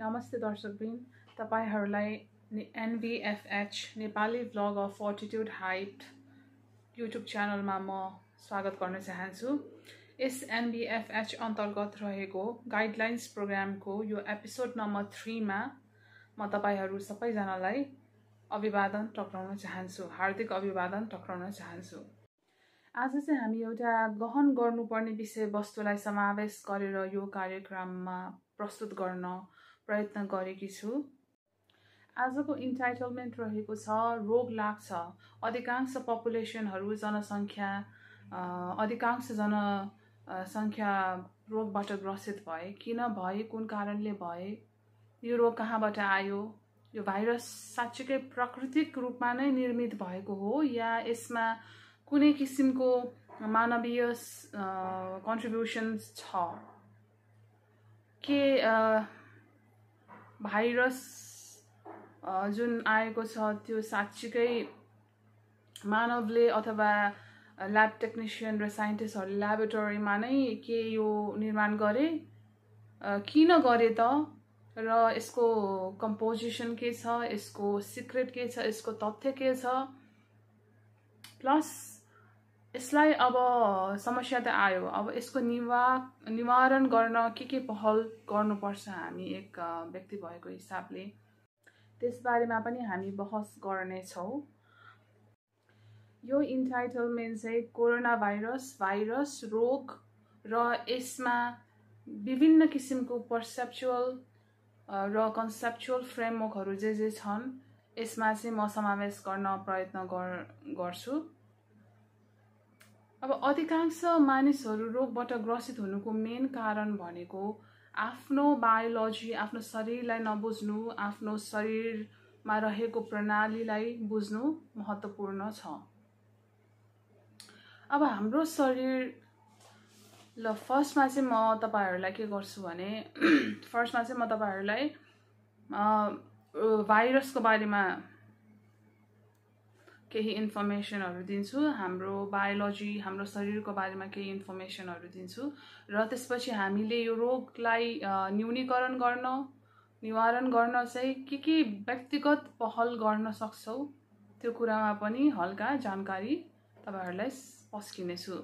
नमस्ते दर्शकबिन तपाईँहरूलाई NBFH Nepali vlog of fortitude height YouTube च्यानलमा म स्वागत गर्न चाहन्छु यस एनबिएफएच अन्तर्गत रहेको गाइडलाइन्स प्रोग्रामको यो एपिसोड नम्बर थ्रीमा म तपाईँहरू सबैजनालाई अभिवादन टक्राउन चाहन्छु हार्दिक अभिवादन टक्राउन चाहन्छु आज चाहिँ हामी एउटा गहन गर्नुपर्ने विषयवस्तुलाई समावेश गरेर यो कार्यक्रममा प्रस्तुत गर्न प्रयत्न गरेकी छु। आजको इन्टाइटलमेन्ट रहेको छ रोग लाग्छ। अधिकांश पपुलेसनहरू जनसङ्ख्या अधिकांश जनसङ्ख्या रोगबाट ग्रसित भए। किन भए? कुन कारणले भए? यो रोग कहाँबाट आयो? यो भाइरस साँच्चीकै प्राकृतिक रूपमा नै निर्मित भएको हो या यसमा कुनै किसिमको मानवीय कन्ट्रिब्युसन्स छ? के भाइरस जुन आएको छ त्यो साँच्चीकै मानवले अथवा ल्याब टेक्निसियन र साइन्टिस्टहरूले ल्याबोरेटरीमा नै के यो निर्माण गरे? किन गरे त? र यसको कम्पोजिसन के छ? यसको सिक्रेट के छ? यसको तथ्य के छ? प्लस यसलाई अब समस्या त आयो। अब यसको निवा निवारण गर्न के के पहल गर्नुपर्छ हामी एक व्यक्ति भएको हिसाबले? त्यसबारेमा पनि हामी बहस गर्नेछौँ। यो इन्टाइटलमेन्ट चाहिँ कोरोना भाइरस भाइरस रोग र यसमा विभिन्न किसिमको पर्सेप्चुअल र कन्सेप्चुअल फ्रेमवर्कहरू जे जे छन् यसमा चाहिँ म समावेश गर्न प्रयत्न गर्छु। अब अधिकांश मानिसहरू रोगबाट ग्रसित हुनुको मेन कारण भनेको आफ्नो बायोलोजी आफ्नो शरीरलाई नबुझ्नु आफ्नो शरीरमा रहेको प्रणालीलाई बुझ्नु महत्त्वपूर्ण छ। अब हाम्रो शरीर ल फर्स्टमा चाहिँ म तपाईँहरूलाई के गर्छु भने फर्स्टमा चाहिँ म तपाईँहरूलाई भाइरसको बारेमा केही इन्फर्मेसनहरू दिन्छु हाम्रो बायोलोजी हाम्रो शरीरको बारेमा केही इन्फर्मेसनहरू दिन्छु र त्यसपछि हामीले यो रोगलाई न्यूनीकरण गर्न निवारण गर्न चाहिँ के के व्यक्तिगत पहल गर्न सक्छौँ त्यो कुरामा पनि हल्का जानकारी तपाईँहरूलाई पस्किनेछु।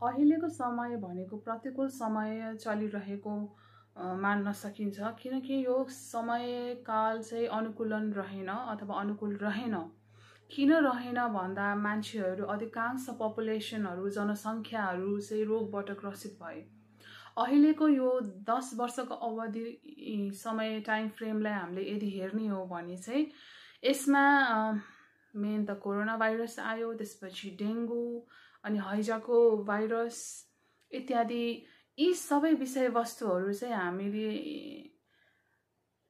अहिलेको समय भनेको प्रतिकूल समय चलिरहेको मान्न सकिन्छ किनकि यो समयकाल चाहिँ अनुकूलन रहेन अथवा अनुकूल रहेन। किन रहेन भन्दा मान्छेहरू अधिकांश पपुलेसनहरू जनसङ्ख्याहरू चाहिँ रोगबाट ग्रसित भए। अहिलेको यो दस वर्षको अवधि समय टाइम फ्रेमलाई हामीले यदि हेर्ने हो भने चाहिँ यसमा मेन त कोरोना भाइरस आयो त्यसपछि डेङ्गु अनि हैजाको भाइरस इत्यादि। यी सबै विषयवस्तुहरू चाहिँ हामीले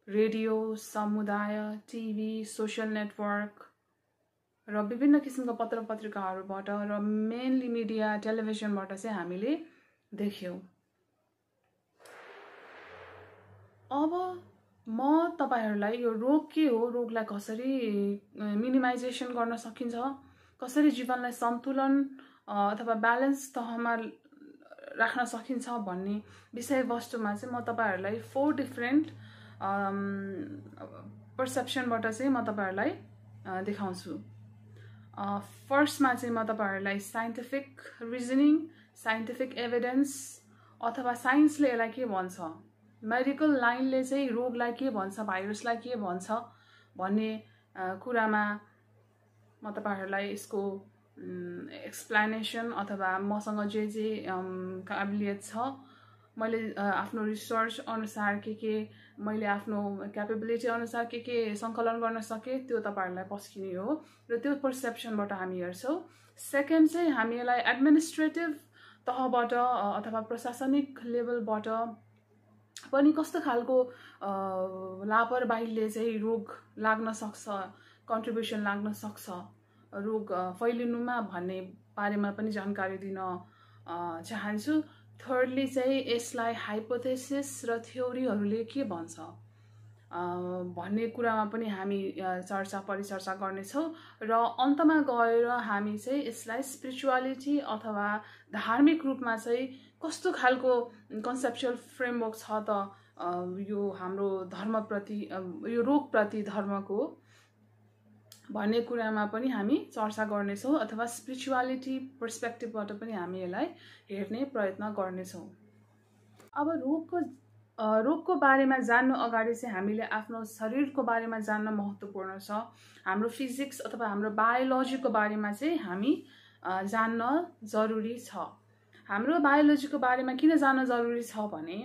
रेडियो समुदाय टिभी सोसियल नेटवर्क र विभिन्न किसिमका पत्र पत्रिकाहरूबाट र मेनली मिडिया टेलिभिजनबाट चाहिँ हामीले देख्यौँ। अब म तपाईँहरूलाई यो रोग के हो रोगलाई कसरी मिनिमाइजेसन गर्न सकिन्छ कसरी जीवनलाई सन्तुलन अथवा ब्यालेन्स तहमा राख्न सकिन्छ भन्ने विषयवस्तुमा चाहिँ म तपाईँहरूलाई फोर डिफ्रेन्ट पर्सेप्सनबाट चाहिँ म तपाईँहरूलाई देखाउँछु। फर्स्टमा चाहिँ म तपाईँहरूलाई साइन्टिफिक रिजनिङ साइन्टिफिक एभिडेन्स अथवा साइन्सले यसलाई के भन्छ? मेडिकल लाइनले चाहिँ रोगलाई के भन्छ भाइरसलाई के भन्छ भन्ने कुरामा म तपाईँहरूलाई यसको एक्सप्लेनेसन अथवा मसँग जे जे काबिलियत छ मैले आफ्नो रिसर्च अनुसार के के मैले आफ्नो क्यापेबिलिटी अनुसार के के सङ्कलन गर्न सकेँ त्यो तपाईँहरूलाई पस्किने हो र त्यो पर्सेप्सनबाट हामी हेर्छौँ। सेकेन्ड चाहिँ हामी यसलाई एडमिनिस्ट्रेटिभ तहबाट अथवा प्रशासनिक लेभलबाट पनि कस्तो खालको लापरवाहीले चाहिँ रोग लाग्न सक्छ कन्ट्रिब्युसन लाग्न सक्छ रोग फैलिनुमा भन्ने बारेमा पनि जानकारी दिन चाहन्छु। थर्डली चाहिँ यसलाई हाइपोथेसिस र थ्योरीहरूले के भन्छ? भन्ने कुरामा पनि हामी चर्चा परिचर्चा गर्नेछौँ र अन्तमा गएर हामी चाहिँ यसलाई स्पिरिचुअलिटी अथवा धार्मिक रूपमा चाहिँ कस्तो खालको कन्सेप्चुअल फ्रेमवर्क छ त यो हाम्रो धर्मप्रति यो रोगप्रति धर्मको भन्ने कुरामा पनि हामी चर्चा गर्नेछौँ अथवा स्पिरिचुअलिटी पर्सपेक्टिभबाट पनि हामी यसलाई हेर्ने प्रयत्न गर्नेछौँ। अब रोगको रोगको बारेमा जान्नु अगाडि चाहिँ हामीले आफ्नो शरीरको बारेमा जान्न महत्त्वपूर्ण छ। हाम्रो फिजिक्स अथवा हाम्रो बायोलोजीको बारेमा चाहिँ हामी जान्न जरुरी छ। हाम्रो बायोलोजीको बारेमा किन जान्न जरुरी छ भने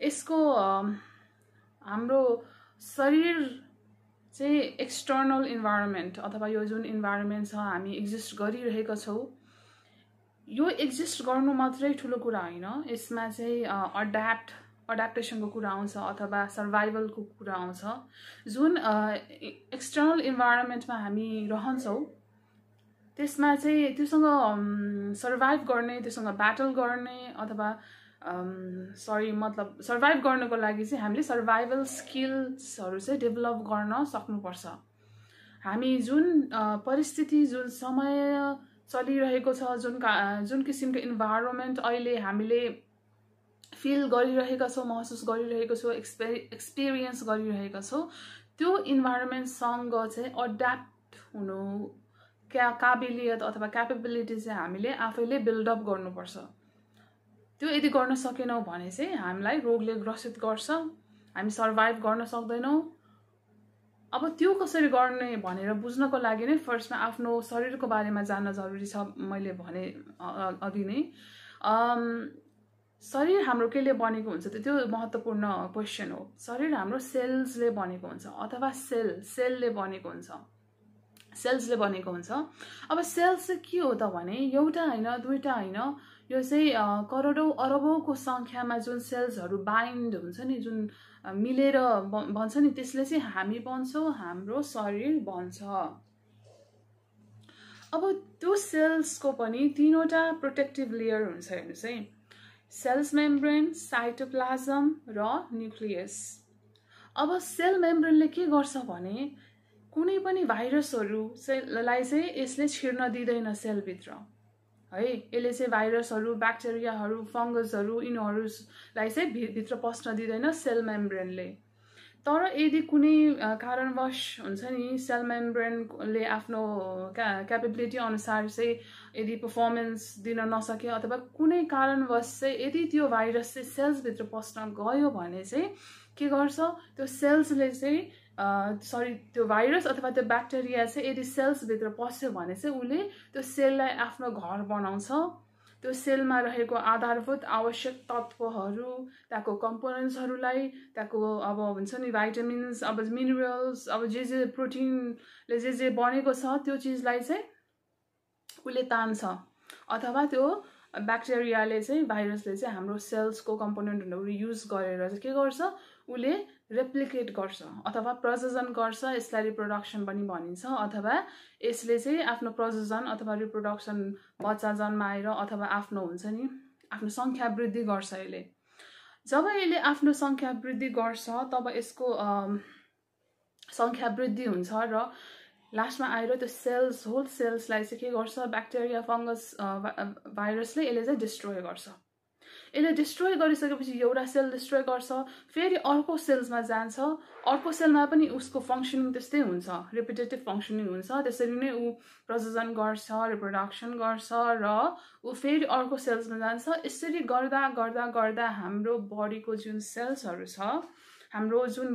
यसको हाम्रो शरीर चाहिँ एक्सटर्नल इन्भाइरोमेन्ट अथवा यो जुन इन्भाइरोमेन्ट छ हामी एक्जिस्ट गरिरहेका छौँ यो एक्जिस्ट गर्नु मात्रै ठुलो कुरा होइन। यसमा चाहिँ अड्याप्ट अड्याप्टेसनको कुरा आउँछ अथवा सर्भाइभलको कुरा आउँछ। जुन एक्सटर्नल इन्भाइरोमेन्टमा हामी रहन्छौँ त्यसमा चाहिँ त्योसँग सर्भाइभ गर्ने त्योसँग ब्याटल गर्ने अथवा सरी मतलब सर्भाइभ गर्नको लागि चाहिँ हामीले सर्भाइभल स्किल्सहरू चाहिँ डेभलप गर्न सक्नुपर्छ। हामी जुन परिस्थिति जुन समय चलिरहेको छ जुन का जुन किसिमको इन्भाइरोमेन्ट अहिले हामीले फिल गरिरहेका छौँ महसुस गरिरहेको छौँ एक्सपे एक्सपिरियन्स गरिरहेका छौँ त्यो इन्भाइरोमेन्टसँग चाहिँ अड्याप्ट हुनु क्या काबिलियत अथवा क्यापेबिलिटी चाहिँ हामीले आफैले बिल्डअप गर्नुपर्छ। त्यो यदि गर्न सकेनौँ भने चाहिँ हामीलाई रोगले ग्रसित गर्छ। हामी सर्भाइभ गर्न सक्दैनौँ। अब त्यो कसरी गर्ने भनेर बुझ्नको लागि नै फर्स्टमा आफ्नो शरीरको बारेमा जान्न जरुरी छ मैले भने अघि नै। शरीर हाम्रो केले बनेको हुन्छ त त्यो महत्त्वपूर्ण क्वेसन हो। शरीर हाम्रो सेल्सले बनेको हुन्छ अथवा सेल सेलले बनेको हुन्छ। सेल्सले बनेको हुन्छ। अब सेल्स के हो त भने एउटा होइन दुईवटा होइन यो चाहिँ करोडौँ अरबौँको सङ्ख्यामा जुन सेल्सहरू बाइन्ड हुन्छ नि जुन मिलेर भन्छ नि त्यसले चाहिँ हामी बन्छौँ हाम्रो शरीर बन्छ। अब त्यो सेल्सको पनि तिनवटा प्रोटेक्टिभ लेयर हुन्छ हेर्नुहोस् है। सेल्स मेम्ब्रेन साइटोप्लाजम र न्युक्लियस। अब सेल मेम्ब्रेनले के गर्छ भने कुनै पनि भाइरसहरूलाई चाहिँ यसले छिर्न दिँदैन सेलभित्र। है। यसले चाहिँ भाइरसहरू ब्याक्टेरियाहरू फङ्गसहरू यिनीहरूलाई चाहिँ भित्र पस्न दिँदैन सेल मेम्ब्रेनले। तर यदि कुनै कारणवश हुन्छ नि सेल मेम्ब्रेनले आफ्नो क्या क्यापेबिलिटी अनुसार चाहिँ यदि पर्फर्मेन्स दिन नसके अथवा कुनै कारणवश चाहिँ यदि त्यो भाइरस चाहिँ सेल्सभित्र पस्न गयो भने चाहिँ के गर्छ? त्यो सेल्सले चाहिँ सरी त्यो भाइरस अथवा त्यो ब्याक्टेरिया चाहिँ यदि सेल्सभित्र पस्यो भने चाहिँ उसले त्यो सेललाई आफ्नो घर बनाउँछ। त्यो सेलमा रहेको आधारभूत आवश्यक तत्त्वहरू त्यहाँको कम्पोनेन्ट्सहरूलाई त्यहाँको अब हुन्छ नि भाइटामिन्स अब मिनरल्स अब जे जे प्रोटिनले जे जे बनेको छ त्यो चिजलाई चाहिँ उसले तान्छ। अथवा त्यो ब्याक्टेरियाले चाहिँ भाइरसले चाहिँ हाम्रो सेल्सको कम्पोनेन्टहरू युज गरेर चाहिँ के गर्छ? उसले रेप्लिकेट गर्छ अथवा प्रजोजन गर्छ यसलाई रिप्रोडक्सन पनि भनिन्छ अथवा यसले चाहिँ आफ्नो प्रजोजन अथवा रिप्रोडक्सन बच्चा जन्माएर अथवा आफ्नो हुन्छ नि आफ्नो सङ्ख्या वृद्धि गर्छ यसले। जब यसले आफ्नो सङ्ख्या वृद्धि गर्छ तब यसको सङ्ख्या वृद्धि हुन्छ र लास्टमा आएर त्यो सेल्स होल सेल्सलाई चाहिँ के गर्छ ब्याक्टेरिया फङ्गस भाइरसले यसले चाहिँ डिस्ट्रोय गर्छ। यसले डिस्ट्रोय गरिसकेपछि एउटा सेल डिस्ट्रोय गर्छ फेरि अर्को सेल्समा जान्छ। अर्को सेलमा पनि उसको फङ्सनिङ त्यस्तै हुन्छ रिपिटेटिभ फङ्सनिङ हुन्छ। त्यसरी नै ऊ प्रजोजन गर्छ रिप्रोडक्सन गर्छ र ऊ फेरि अर्को सेल्समा जान्छ। यसरी गर्दा गर्दा गर्दा हाम्रो बडीको जुन सेल्सहरू छ हाम्रो जुन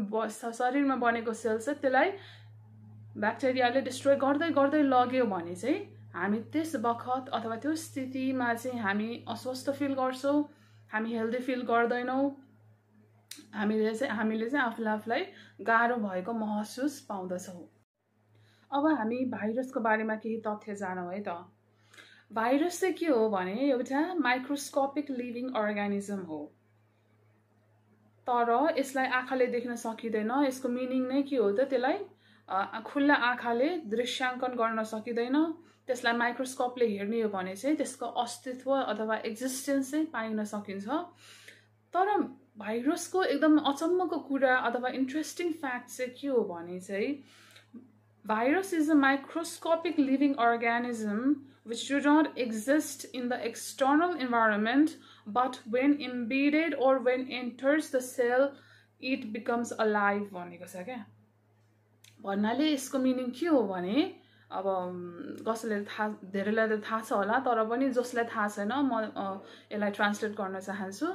शरीरमा बनेको सेल्स छ त्यसलाई ब्याक्टेरियाले डिस्ट्रोय गर्दै गर्दै लग्यो भने चाहिँ हामी त्यस बखत अथवा त्यो स्थितिमा चाहिँ हामी अस्वस्थ फिल गर्छौँ। हामी हेल्दी फिल गर्दैनौँ। हामीले चाहिँ हामीले चाहिँ आफूलाई आफूलाई गाह्रो भएको महसुस पाउँदछौँ। अब हामी भाइरसको बारेमा केही तथ्य जानौँ है त। भाइरस चाहिँ के हो भने एउटा माइक्रोस्कोपिक लिभिङ अर्ग्यानिजम हो। तर यसलाई आँखाले देख्न सकिँदैन यसको मिनिङ नै के हो त त्यसलाई खुल्ला आँखाले दृश्याङ्कन गर्न सकिँदैन। त्यसलाई माइक्रोस्कोपले हेर्ने हो भने चाहिँ त्यसको अस्तित्व अथवा एक्जिस्टेन्स चाहिँ पाइन सकिन्छ तर भाइरसको एकदम अचम्मको कुरा अथवा इन्ट्रेस्टिङ फ्याक्ट चाहिँ के हो भने चाहिँ Virus is a microscopic living organism which do not exist in the external environment, but when embedded or when enters the cell, it becomes alive भनेको छ क्या भन्नाले यसको मिनिङ के हो भने अब कसैले थाहा धेरैलाई त थाहा छ होला तर पनि जसलाई थाहा छैन म यसलाई ट्रान्सलेट गर्न चाहन्छु।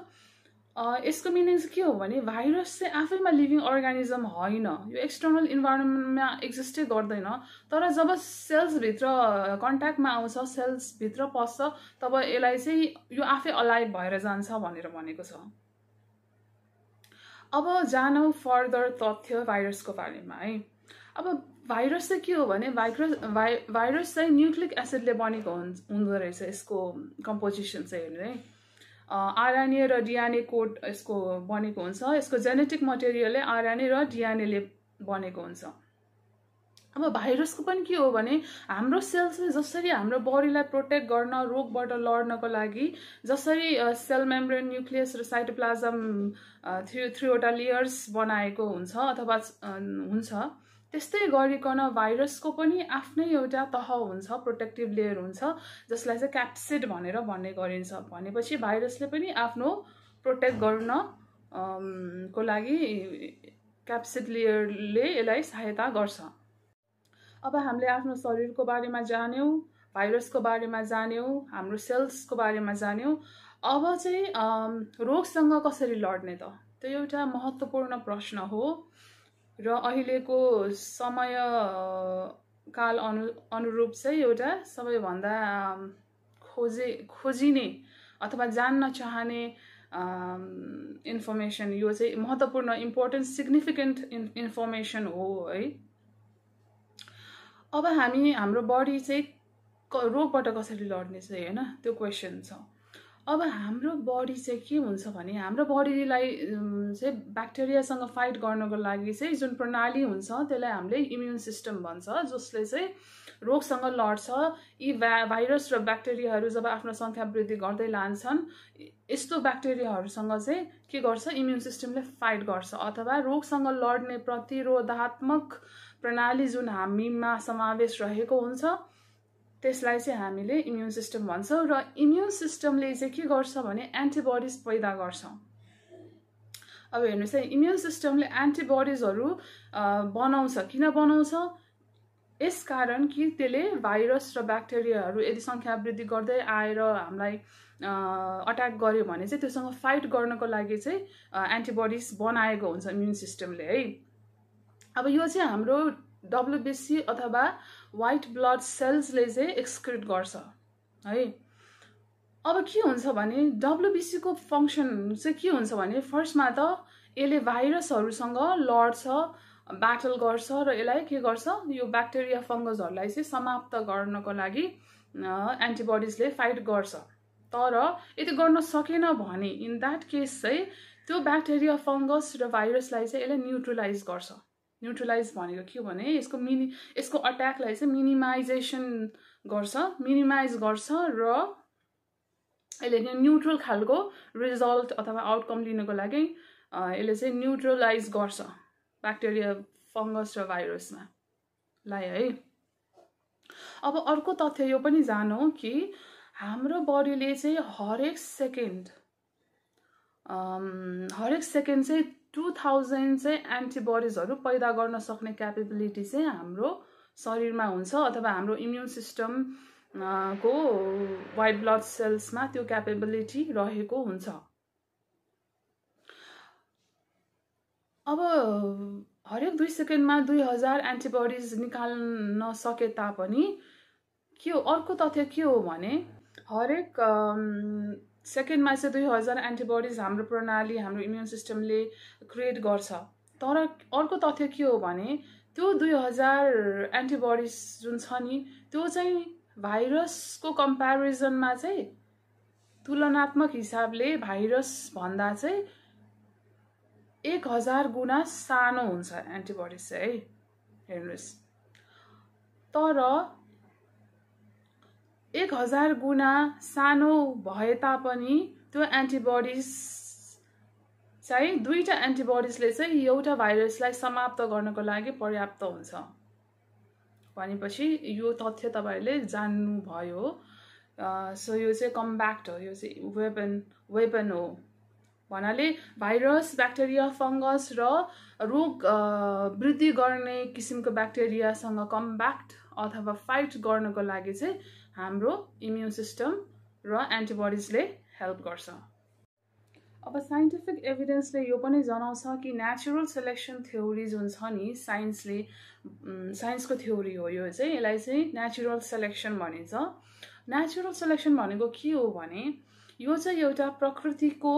यसको मिनिङ चाहिँ के हो भने भाइरस चाहिँ आफैमा लिभिङ अर्गानिजम होइन। यो एक्सटर्नल इन्भाइरोमेन्टमा एक्जिस्टै गर्दैन। तर जब सेल्सभित्र कन्ट्याक्टमा आउँछ सेल्सभित्र पस्छ तब यसलाई चाहिँ यो आफै अलाइभ भएर जान्छ भनेर भनेको छ। अब जानौ फर्दर तथ्य भाइरसको बारेमा है। अब भाइरस चाहिँ के हो भने भाइरस भाइ भाइरस चाहिँ न्युक्लिक एसिडले बनेको हुँदो रहेछ यसको कम्पोजिसन चाहिँ हेर्नु है। आरएनए र डिएनए कोड यसको बनेको हुन्छ। यसको जेनेटिक मटेरियलले आरएनए र डिएनएले बनेको हुन्छ। अब भाइरसको पनि के हो भने हाम्रो सेल्सले जसरी हाम्रो बडीलाई प्रोटेक्ट गर्न रोगबाट लड्नको लागि जसरी सेल मेम्ब्रेन न्युक्लियस र साइटोप्लाजम थ्री थ्रीवटा लेयर्स बनाएको हुन्छ अथवा हुन्छ। त्यस्तै गरिकन भाइरसको पनि आफ्नै एउटा तह हुन्छ प्रोटेक्टिभ लेयर हुन्छ जसलाई चाहिँ क्याप्सिड भनेर भन्ने गरिन्छ। भनेपछि भाइरसले पनि आफ्नो प्रोटेक्ट गर्न को लागि क्याप्सिड लेयरले यसलाई सहायता गर्छ। अब हामीले आफ्नो शरीरको बारेमा जान्यौँ भाइरसको बारेमा जान्यौँ हाम्रो सेल्सको बारेमा जान्यौँ। अब चाहिँ रोगसँग कसरी लड्ने त? त्यो एउटा महत्त्वपूर्ण प्रश्न हो। र अहिलेको समय काल अनु अनुरूप चाहिँ एउटा सबैभन्दा खोजे खोजिने अथवा जान्न चाहने इन्फर्मेसन यो चाहिँ महत्त्वपूर्ण इम्पोर्टेन्ट सिग्निफिकेन्ट इन इन्फर्मेसन हो है। अब हामी हाम्रो बडी चाहिँ रोगबाट कसरी लड्ने चाहिँ होइन त्यो क्वेसन छ। अब हाम्रो बडी चाहिँ के हुन्छ भने हाम्रो बडीलाई चाहिँ ब्याक्टेरियासँग फाइट गर्नको लागि चाहिँ जुन प्रणाली हुन्छ त्यसलाई हामीले इम्युन सिस्टम भन्छ जसले चाहिँ रोगसँग लड्छ। यी भा भाइरस र ब्याक्टेरियाहरू जब आफ्नो सङ्ख्या वृद्धि गर्दै लान्छन् यस्तो ब्याक्टेरियाहरूसँग चाहिँ के गर्छ? इम्युन सिस्टमले फाइट गर्छ। अथवा रोगसँग लड्ने प्रतिरोधात्मक प्रणाली जुन हामीमा समावेश रहेको हुन्छ त्यसलाई चाहिँ हामीले इम्युन सिस्टम भन्छौँ र इम्युन सिस्टमले चाहिँ के गर्छ भने एन्टिबडिज पैदा गर्छ। अब हेर्नुहोस् है इम्युन सिस्टमले एन्टिबडिजहरू बनाउँछ किन बनाउँछ? यसकारण कि त्यसले भाइरस र ब्याक्टेरियाहरू यदि सङ्ख्या वृद्धि गर्दै आएर हामीलाई अट्याक गर्यो भने चाहिँ त्योसँग फाइट गर्नको लागि चाहिँ एन्टिबडिज बनाएको हुन्छ इम्युन सिस्टमले है। अब यो चाहिँ हाम्रो डब्लुबिसी अथवा वाइट ब्लड सेल्सले चाहिँ एक्सक्रिट गर्छ है? अब के हुन्छ भने डब्लुबिसीको फङ्सन चाहिँ के हुन्छ भने फर्स्टमा त यसले भाइरसहरूसँग लड्छ ब्याटल गर्छ र यसलाई के गर्छ? यो ब्याक्टेरिया फङ्गसहरूलाई चाहिँ समाप्त गर्नको लागि एन्टिबडिजले फाइट गर्छ। तर यदि गर्न सकेन भने इन द्याट केस चाहिँ त्यो ब्याक्टेरिया फङ्गस र भाइरसलाई चाहिँ यसले न्युट्रलाइज गर्छ। न्युट्रलाइज भनेको के हो भने यसको मिनि यसको अट्याकलाई चाहिँ मिनिमाइजेसन गर्छ मिनिमाइज गर्छ र यसले न्युट्रल खालको रिजल्ट अथवा आउटकम लिनको लागि यसले चाहिँ न्युट्रलाइज गर्छ ब्याक्टेरिया फङ्गस र भाइरसमा लाई है। अब अर्को तथ्य यो पनि जानौँ कि हाम्रो बडीले चाहिँ हरेक सेकेन्ड हरेक सेकेन्ड चाहिँ टु थाउजन्ड चाहिँ एन्टिबडिजहरू पैदा गर्न सक्ने क्यापेबिलिटी चाहिँ हाम्रो शरीरमा हुन्छ अथवा हाम्रो इम्युन सिस्टम को वाइट ब्लड सेल्समा त्यो क्यापेबिलिटी रहेको हुन्छ। अब हरेक दुई सेकेन्डमा दुई हजार एन्टिबडिज निकाल्न सके तापनि के हो? अर्को तथ्य के हो भने हरेक सेकेन्डमा चाहिँ दुई हजार एन्टिबडिज हाम्रो प्रणाली हाम्रो इम्युन सिस्टमले क्रिएट गर्छ। तर अर्को तथ्य के हो भने त्यो दुई हजार एन्टिबडिज जुन छ नि त्यो चाहिँ भाइरसको कम्पेरिजनमा चाहिँ तुलनात्मक हिसाबले भाइरस भन्दा चाहिँ एक हजार गुणा सानो हुन्छ एन्टिबडिज चाहिँ है हेर्नुहोस्। तर एक हजार गुणा सानो भए तापनि त्यो एन्टिबडिज चाहिँ दुईवटा एन्टिबडिजले चाहिँ एउटा भाइरसलाई समाप्त गर्नको लागि पर्याप्त हुन्छ। भनेपछि यो तथ्य तपाईँहरूले जान्नुभयो। सो यो चाहिँ कम्ब्याक्ट हो यो चाहिँ वेपन वेपन हो। भन्नाले भाइरस ब्याक्टेरिया फङ्गस र रोग वृद्धि गर्ने किसिमको ब्याक्टेरियासँग कम्ब्याक्ट अथवा फाइट गर्नको लागि चाहिँ हाम्रो इम्युन सिस्टम र एन्टिबडिजले हेल्प गर्छ। अब साइन्टिफिक एभिडेन्सले यो पनि जनाउँछ कि नेचुरल सेलेक्सन थ्योरी जुन छ नि साइन्सले साइन्सको थ्योरी हो यो चाहिँ यसलाई चाहिँ नेचुरल सेलेक्सन भनिन्छ। नेचुरल सेलेक्सन भनेको के हो भने यो चाहिँ एउटा प्रकृतिको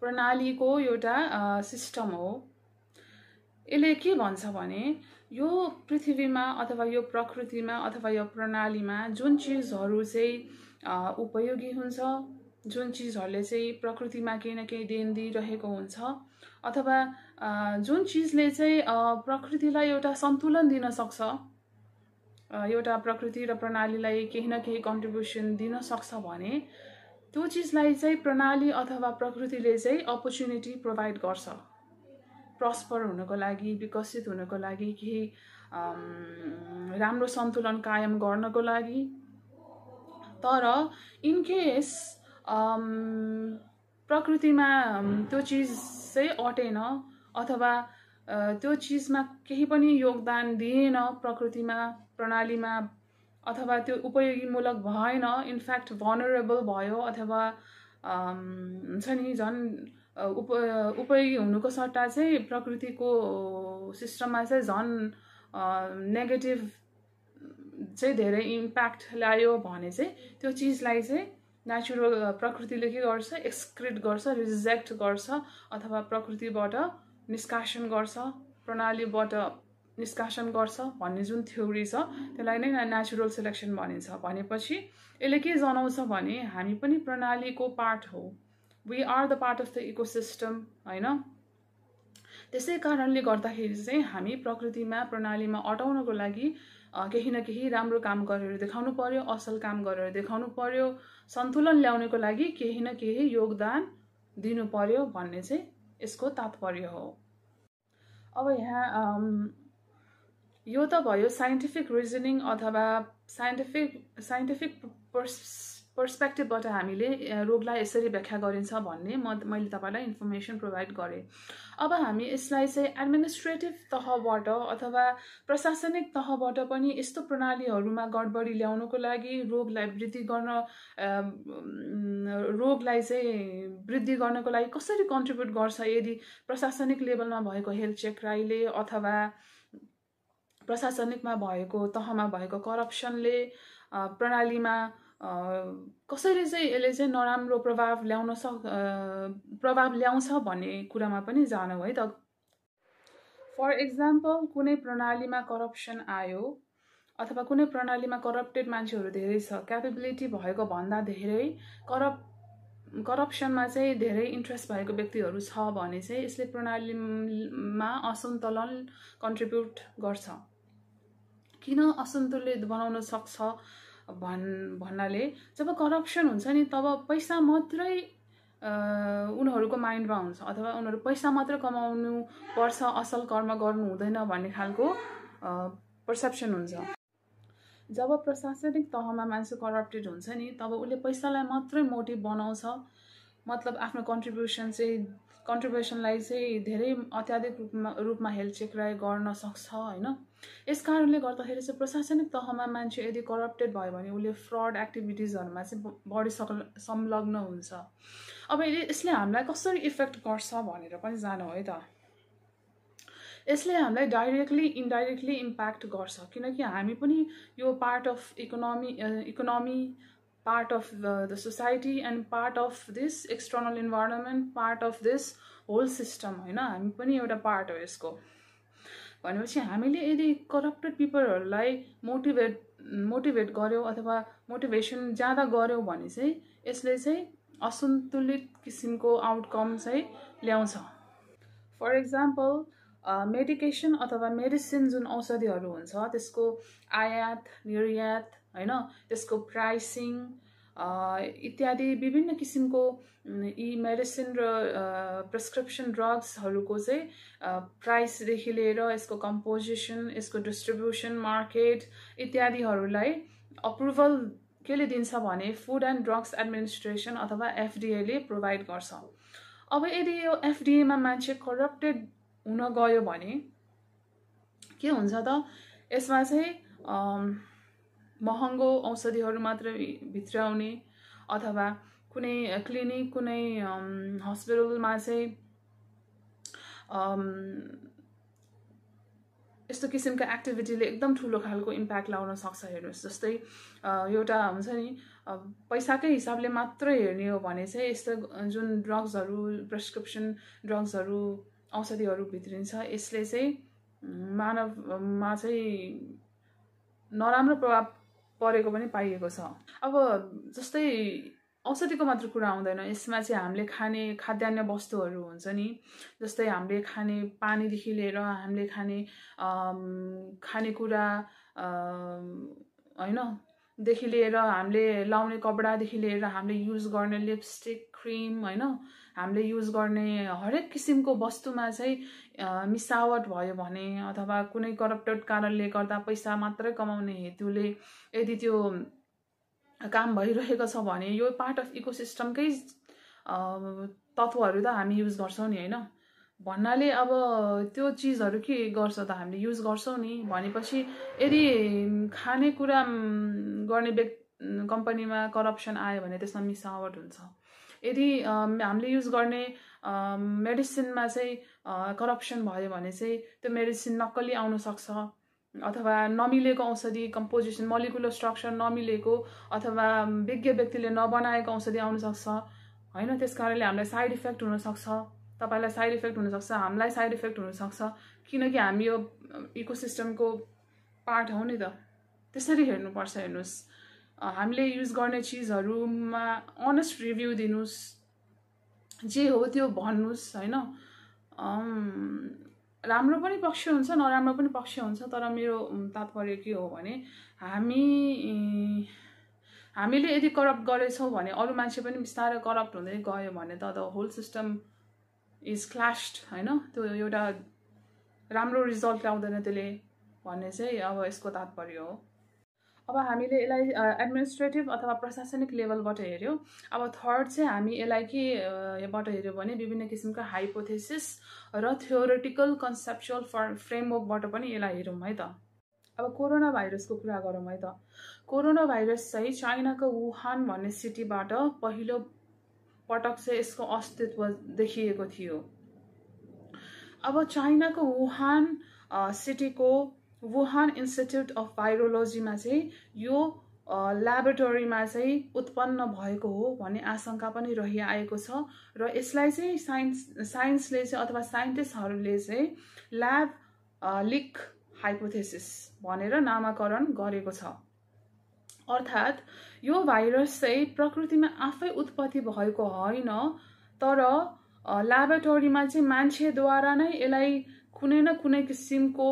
प्रणालीको एउटा सिस्टम हो। यसले के भन्छ भने यो पृथ्वीमा अथवा यो प्रकृतिमा अथवा यो प्रणालीमा जुन चिजहरू चाहिँ उपयोगी हुन्छ जुन चिजहरूले चाहिँ प्रकृतिमा केही न केही देन दिइरहेको हुन्छ अथवा जुन चिजले चाहिँ प्रकृतिलाई एउटा सन्तुलन दिन सक्छ एउटा प्रकृति र प्रणालीलाई केही न केही कन्ट्रिब्युसन दिन सक्छ भने त्यो चिजलाई चाहिँ प्रणाली अथवा प्रकृतिले चाहिँ अपर्च्युनिटी प्रोभाइड गर्छ। प्रस्पर हुनको लागि विकसित हुनको लागि केही राम्रो सन्तुलन कायम गर्नको लागि। तर इनकेस प्रकृतिमा त्यो चिज चाहिँ अटेन अथवा त्यो चिजमा केही पनि योगदान दिएन प्रकृतिमा प्रणालीमा अथवा त्यो उपयोगीमूलक भएन इनफ्याक्ट भनरेबल भयो अथवा हुन्छ नि झन् उप उपयोगी हुनुको सट्टा चाहिँ प्रकृतिको सिस्टममा चाहिँ झन् नेगेटिभ चाहिँ धेरै इम्प्याक्ट ल्यायो भने चाहिँ त्यो चिजलाई चाहिँ नेचुरल प्रकृतिले के गर्छ? एक्सक्रिट गर्छ रिजेक्ट गर्छ अथवा प्रकृतिबाट निष्कासन गर्छ प्रणालीबाट निष्कासन गर्छ भन्ने जुन थ्योरी छ त्यसलाई नै नेचुरल सेलेक्सन भनिन्छ। भनेपछि यसले के जनाउँछ भने हामी पनि प्रणालीको पार्ट हो। We are the part of the ecosystem होइन? त्यसै कारणले गर्दाखेरि चाहिँ हामी प्रकृतिमा प्रणालीमा अटाउनको लागि केही न केही राम्रो काम गरेर देखाउनु पर्यो असल काम गरेर देखाउनु पर्यो सन्तुलन ल्याउनको लागि केही न केही योगदान दिनु पर्यो भन्ने चाहिँ यसको तात्पर्य हो। अब यहाँ यो त भयो साइन्टिफिक रिजनिङ अथवा साइन्टिफिक साइन्टिफिक पर्स पर्सपेक्टिभबाट हामीले रोगलाई यसरी व्याख्या गरिन्छ भन्ने म मैले तपाईँलाई इन्फर्मेसन प्रोभाइड गरेँ। अब हामी यसलाई चाहिँ एडमिनिस्ट्रेटिभ तहबाट अथवा प्रशासनिक तहबाट पनि यस्तो प्रणालीहरूमा गडबडी ल्याउनुको लागि रोगलाई वृद्धि गर्न रोगलाई चाहिँ वृद्धि गर्नको लागि कसरी कन्ट्रिब्युट गर्छ? यदि प्रशासनिक लेभलमा भएको हेल्थ चेक राईले अथवा प्रशासनिकमा भएको तहमा भएको करप्सनले प्रणालीमा कसरी चाहिँ यसले चाहिँ नराम्रो प्रभाव ल्याउन सक् प्रभाव ल्याउँछ भन्ने कुरामा पनि जानौँ है त। फर इक्जाम्पल कुनै प्रणालीमा करप्सन आयो अथवा कुनै प्रणालीमा करप्टेड मान्छेहरू धेरै छ क्यापेबिलिटी भएको भन्दा धेरै करप करप्सनमा चाहिँ धेरै इन्ट्रेस्ट भएको व्यक्तिहरू छ भने चाहिँ यसले प्रणालीमा असन्तुलन कन्ट्रिब्युट गर्छ। किन असन्तुलित बनाउन सक्छ? भन् भन्नाले जब करप्सन हुन्छ नि तब पैसा मात्रै उनीहरूको माइन्डमा हुन्छ अथवा उनीहरू पैसा मात्रै कमाउनु पर्छ असल कर्म गर्नु हुँदैन भन्ने खालको पर्सेप्सन हुन्छ। जब प्रशासनिक तहमा मान्छे करप्टेड हुन्छ नि तब उसले पैसालाई मात्रै मोटिभ बनाउँछ। मतलब आफ्नो कन्ट्रिब्युसन चाहिँ कन्ट्रिब्युसनलाई चाहिँ धेरै अत्याधिक रूपमा रूपमा हेल्थ चेकराई गर्न सक्छ होइन? यस कारणले गर्दाखेरि चाहिँ प्रशासनिक तहमा मान्छे यदि करप्टेड भयो भने उसले फ्रड एक्टिभिटिजहरूमा चाहिँ बढी सक संलग्न हुन्छ। अब यसले हामीलाई कसरी इफेक्ट गर्छ भनेर पनि जानु है त। यसले हामीलाई डाइरेक्टली इन्डाइरेक्टली इम्प्याक्ट गर्छ। किनकि हामी पनि यो part of economy economy of the, the society and part of this external environment part of this whole system होइन? हामी पनि एउटा पार्ट हो यसको। भनेपछि हामीले यदि करप्टेड पिपलहरूलाई मोटिभेट मोटिभेट गऱ्यौँ अथवा मोटिभेसन ज्यादा गऱ्यौँ भने चाहिँ यसले चाहिँ असन्तुलित किसिमको आउटकम चाहिँ ल्याउँछ। फर इक्जाम्पल मेडिकेसन अथवा मेडिसिन जुन औषधिहरू हुन्छ त्यसको आयात निर्यात होइन त्यसको प्राइसिङ इत्यादि विभिन्न किसिमको यी मेडिसिन र प्रिस्क्रिप्सन ड्रग्सहरूको चाहिँ प्राइसदेखि लिएर यसको कम्पोजिसन यसको डिस्ट्रिब्युसन मार्केट इत्यादिहरूलाई अप्रुभल केले दिन्छ भने फुड एन्ड ड्रग्स एडमिनिस्ट्रेसन अथवा एफडिएले प्रोभाइड गर्छ। अब यदि यो एफडिएमा मान्छे करप्टेड हुन गयो भने के हुन्छ त? यसमा चाहिँ महँगो औषधिहरू मात्र भित्राउने अथवा कुनै क्लिनिक कुनै हस्पिटलमा चाहिँ यस्तो किसिमको एक्टिभिटीले एकदम ठुलो खालको इम्प्याक्ट लाउन सक्छ हेर्नुहोस् जस्तै एउटा हुन्छ नि पैसाकै हिसाबले मात्रै हेर्ने हो भने चाहिँ यस्तो जुन ड्रग्सहरू प्रेसक्रिप्सन ड्रग्सहरू औषधिहरू भित्रिन्छ यसले चाहिँ मानवमा चाहिँ नराम्रो प्रभाव परेको पनि पाइएको छ। अब जस्तै औषधिको मात्र कुरा आउँदैन यसमा चाहिँ हामीले खाने खाद्यान्न वस्तुहरू हुन्छ नि जस्तै हामीले खाने पानीदेखि लिएर हामीले खाने खानेकुरा होइन देखि लिएर हामीले लाउने कपडादेखि लिएर हामीले युज गर्ने लिपस्टिक क्रिम होइन हामीले युज गर्ने हरेक किसिमको वस्तुमा चाहिँ मिसावट भयो भने अथवा कुनै करप्टेड कारणले गर्दा पैसा मात्रै कमाउने हेतुले यदि त्यो काम भइरहेको छ भने यो पार्ट अफ इकोसिस्टमकै तत्त्वहरू त हामी युज गर्छौँ नि होइन? भन्नाले अब त्यो चिजहरू के गर्छ त हामीले युज गर्छौँ नि? भनेपछि यदि खानेकुरा गर्ने व्यक् कम्पनीमा करप्सन आयो भने त्यसमा मिसावट हुन्छ। यदि हामीले युज गर्ने मेडिसिनमा चाहिँ करप्सन भयो भने चाहिँ त्यो मेडिसिन नक्कली आउन सक्छ। अथवा नमिलेको औषधि कम्पोजिसन मलिकुलर स्ट्रक्चर नमिलेको अथवा विज्ञ व्यक्तिले नबनाएको औषधि आउनसक्छ होइन त्यस कारणले हामीलाई साइड इफेक्ट हुनसक्छ तपाईँलाई साइड इफेक्ट हुनसक्छ हामीलाई साइड इफेक्ट हुनसक्छ किनकि हामी यो इकोसिस्टमको पार्ट हौ नि त। त्यसरी हेर्नुपर्छ हेर्नुहोस्। हामीले युज गर्ने चिजहरूमा अनेस्ट रिभ्यू दिनुहोस् जे हो त्यो भन्नुहोस् होइन? राम्रो पनि पक्ष हुन्छ नराम्रो पनि पक्ष हुन्छ तर मेरो तात्पर्य के हो भने हामी हामीले यदि करप्ट गरेछौँ भने अरू मान्छे पनि बिस्तारै करप्ट हुँदै गयो भने त the whole system is classed होइन? त्यो एउटा राम्रो रिजल्ट ल्याउँदैन त्यसले भन्ने चाहिँ अब यसको तात्पर्य हो। अब हामीले यसलाई एडमिनिस्ट्रेटिभ अथवा प्रशासनिक लेभलबाट हेऱ्यौँ। अब थर्ड चाहिँ हामी यसलाई केबाट हेऱ्यौँ भने विभिन्न किसिमका हाइपोथेसिस र थियोरिटिकल कन्सेप्चुअल फर फ्रेमवर्कबाट पनि यसलाई हेरौँ है त। अब कोरोना भाइरसको कुरा गरौँ है त। कोरोना भाइरस चाहिँ चाइनाको वुहान भन्ने सिटीबाट पहिलो पटक चाहिँ यसको अस्तित्व देखिएको थियो। अब चाइनाको वुहान सिटीको वुहान इन्स्टिट्युट अफ भाइरोलोजीमा चाहिँ यो ल्याबोरेटरीमा चाहिँ उत्पन्न भएको हो भन्ने आशंका पनि रहिआएको छ र यसलाई चाहिँ साइन्स साइन्सले चाहिँ अथवा साइन्टिस्टहरूले चाहिँ ल्याब लिक हाइपोथेसिस भनेर नामाकरण गरेको छ। अर्थात् यो भाइरस चाहिँ प्रकृतिमा आफै उत्पत्ति भएको होइन तर ल्याबोरेटरीमा चाहिँ मान्छेद्वारा नै यसलाई कुनै न कुनै किसिमको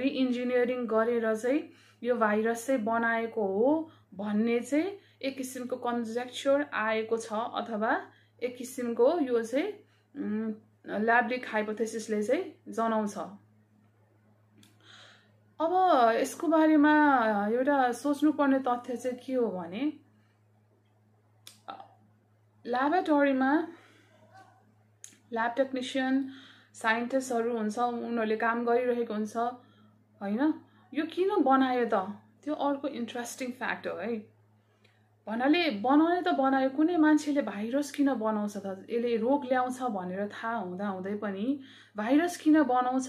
रिइन्जिनियरिङ गरेर चाहिँ यो भाइरस चाहिँ बनाएको हो भन्ने चाहिँ एक किसिमको कन्जेक्चर आएको छ अथवा एक किसिमको यो चाहिँ ल्याब्रिक हाइपोथेसिसले चाहिँ जनाउँछ। अब यसको बारेमा एउटा सोच्नुपर्ने तथ्य चाहिँ के हो भने ल्याबोरेटरीमा ल्याब टेक्निसियन साइन्टिस्टहरू हुन्छ उनीहरूले काम गरिरहेको हुन्छ होइन? यो किन बनायो त? त्यो अर्को इन्ट्रेस्टिङ फ्याक्ट हो है। भन्नाले बनाउने त बनायो कुनै मान्छेले भाइरस किन बनाउँछ त? यसले रोग ल्याउँछ भनेर थाहा हुँदा हुँदै पनि भाइरस किन बनाउँछ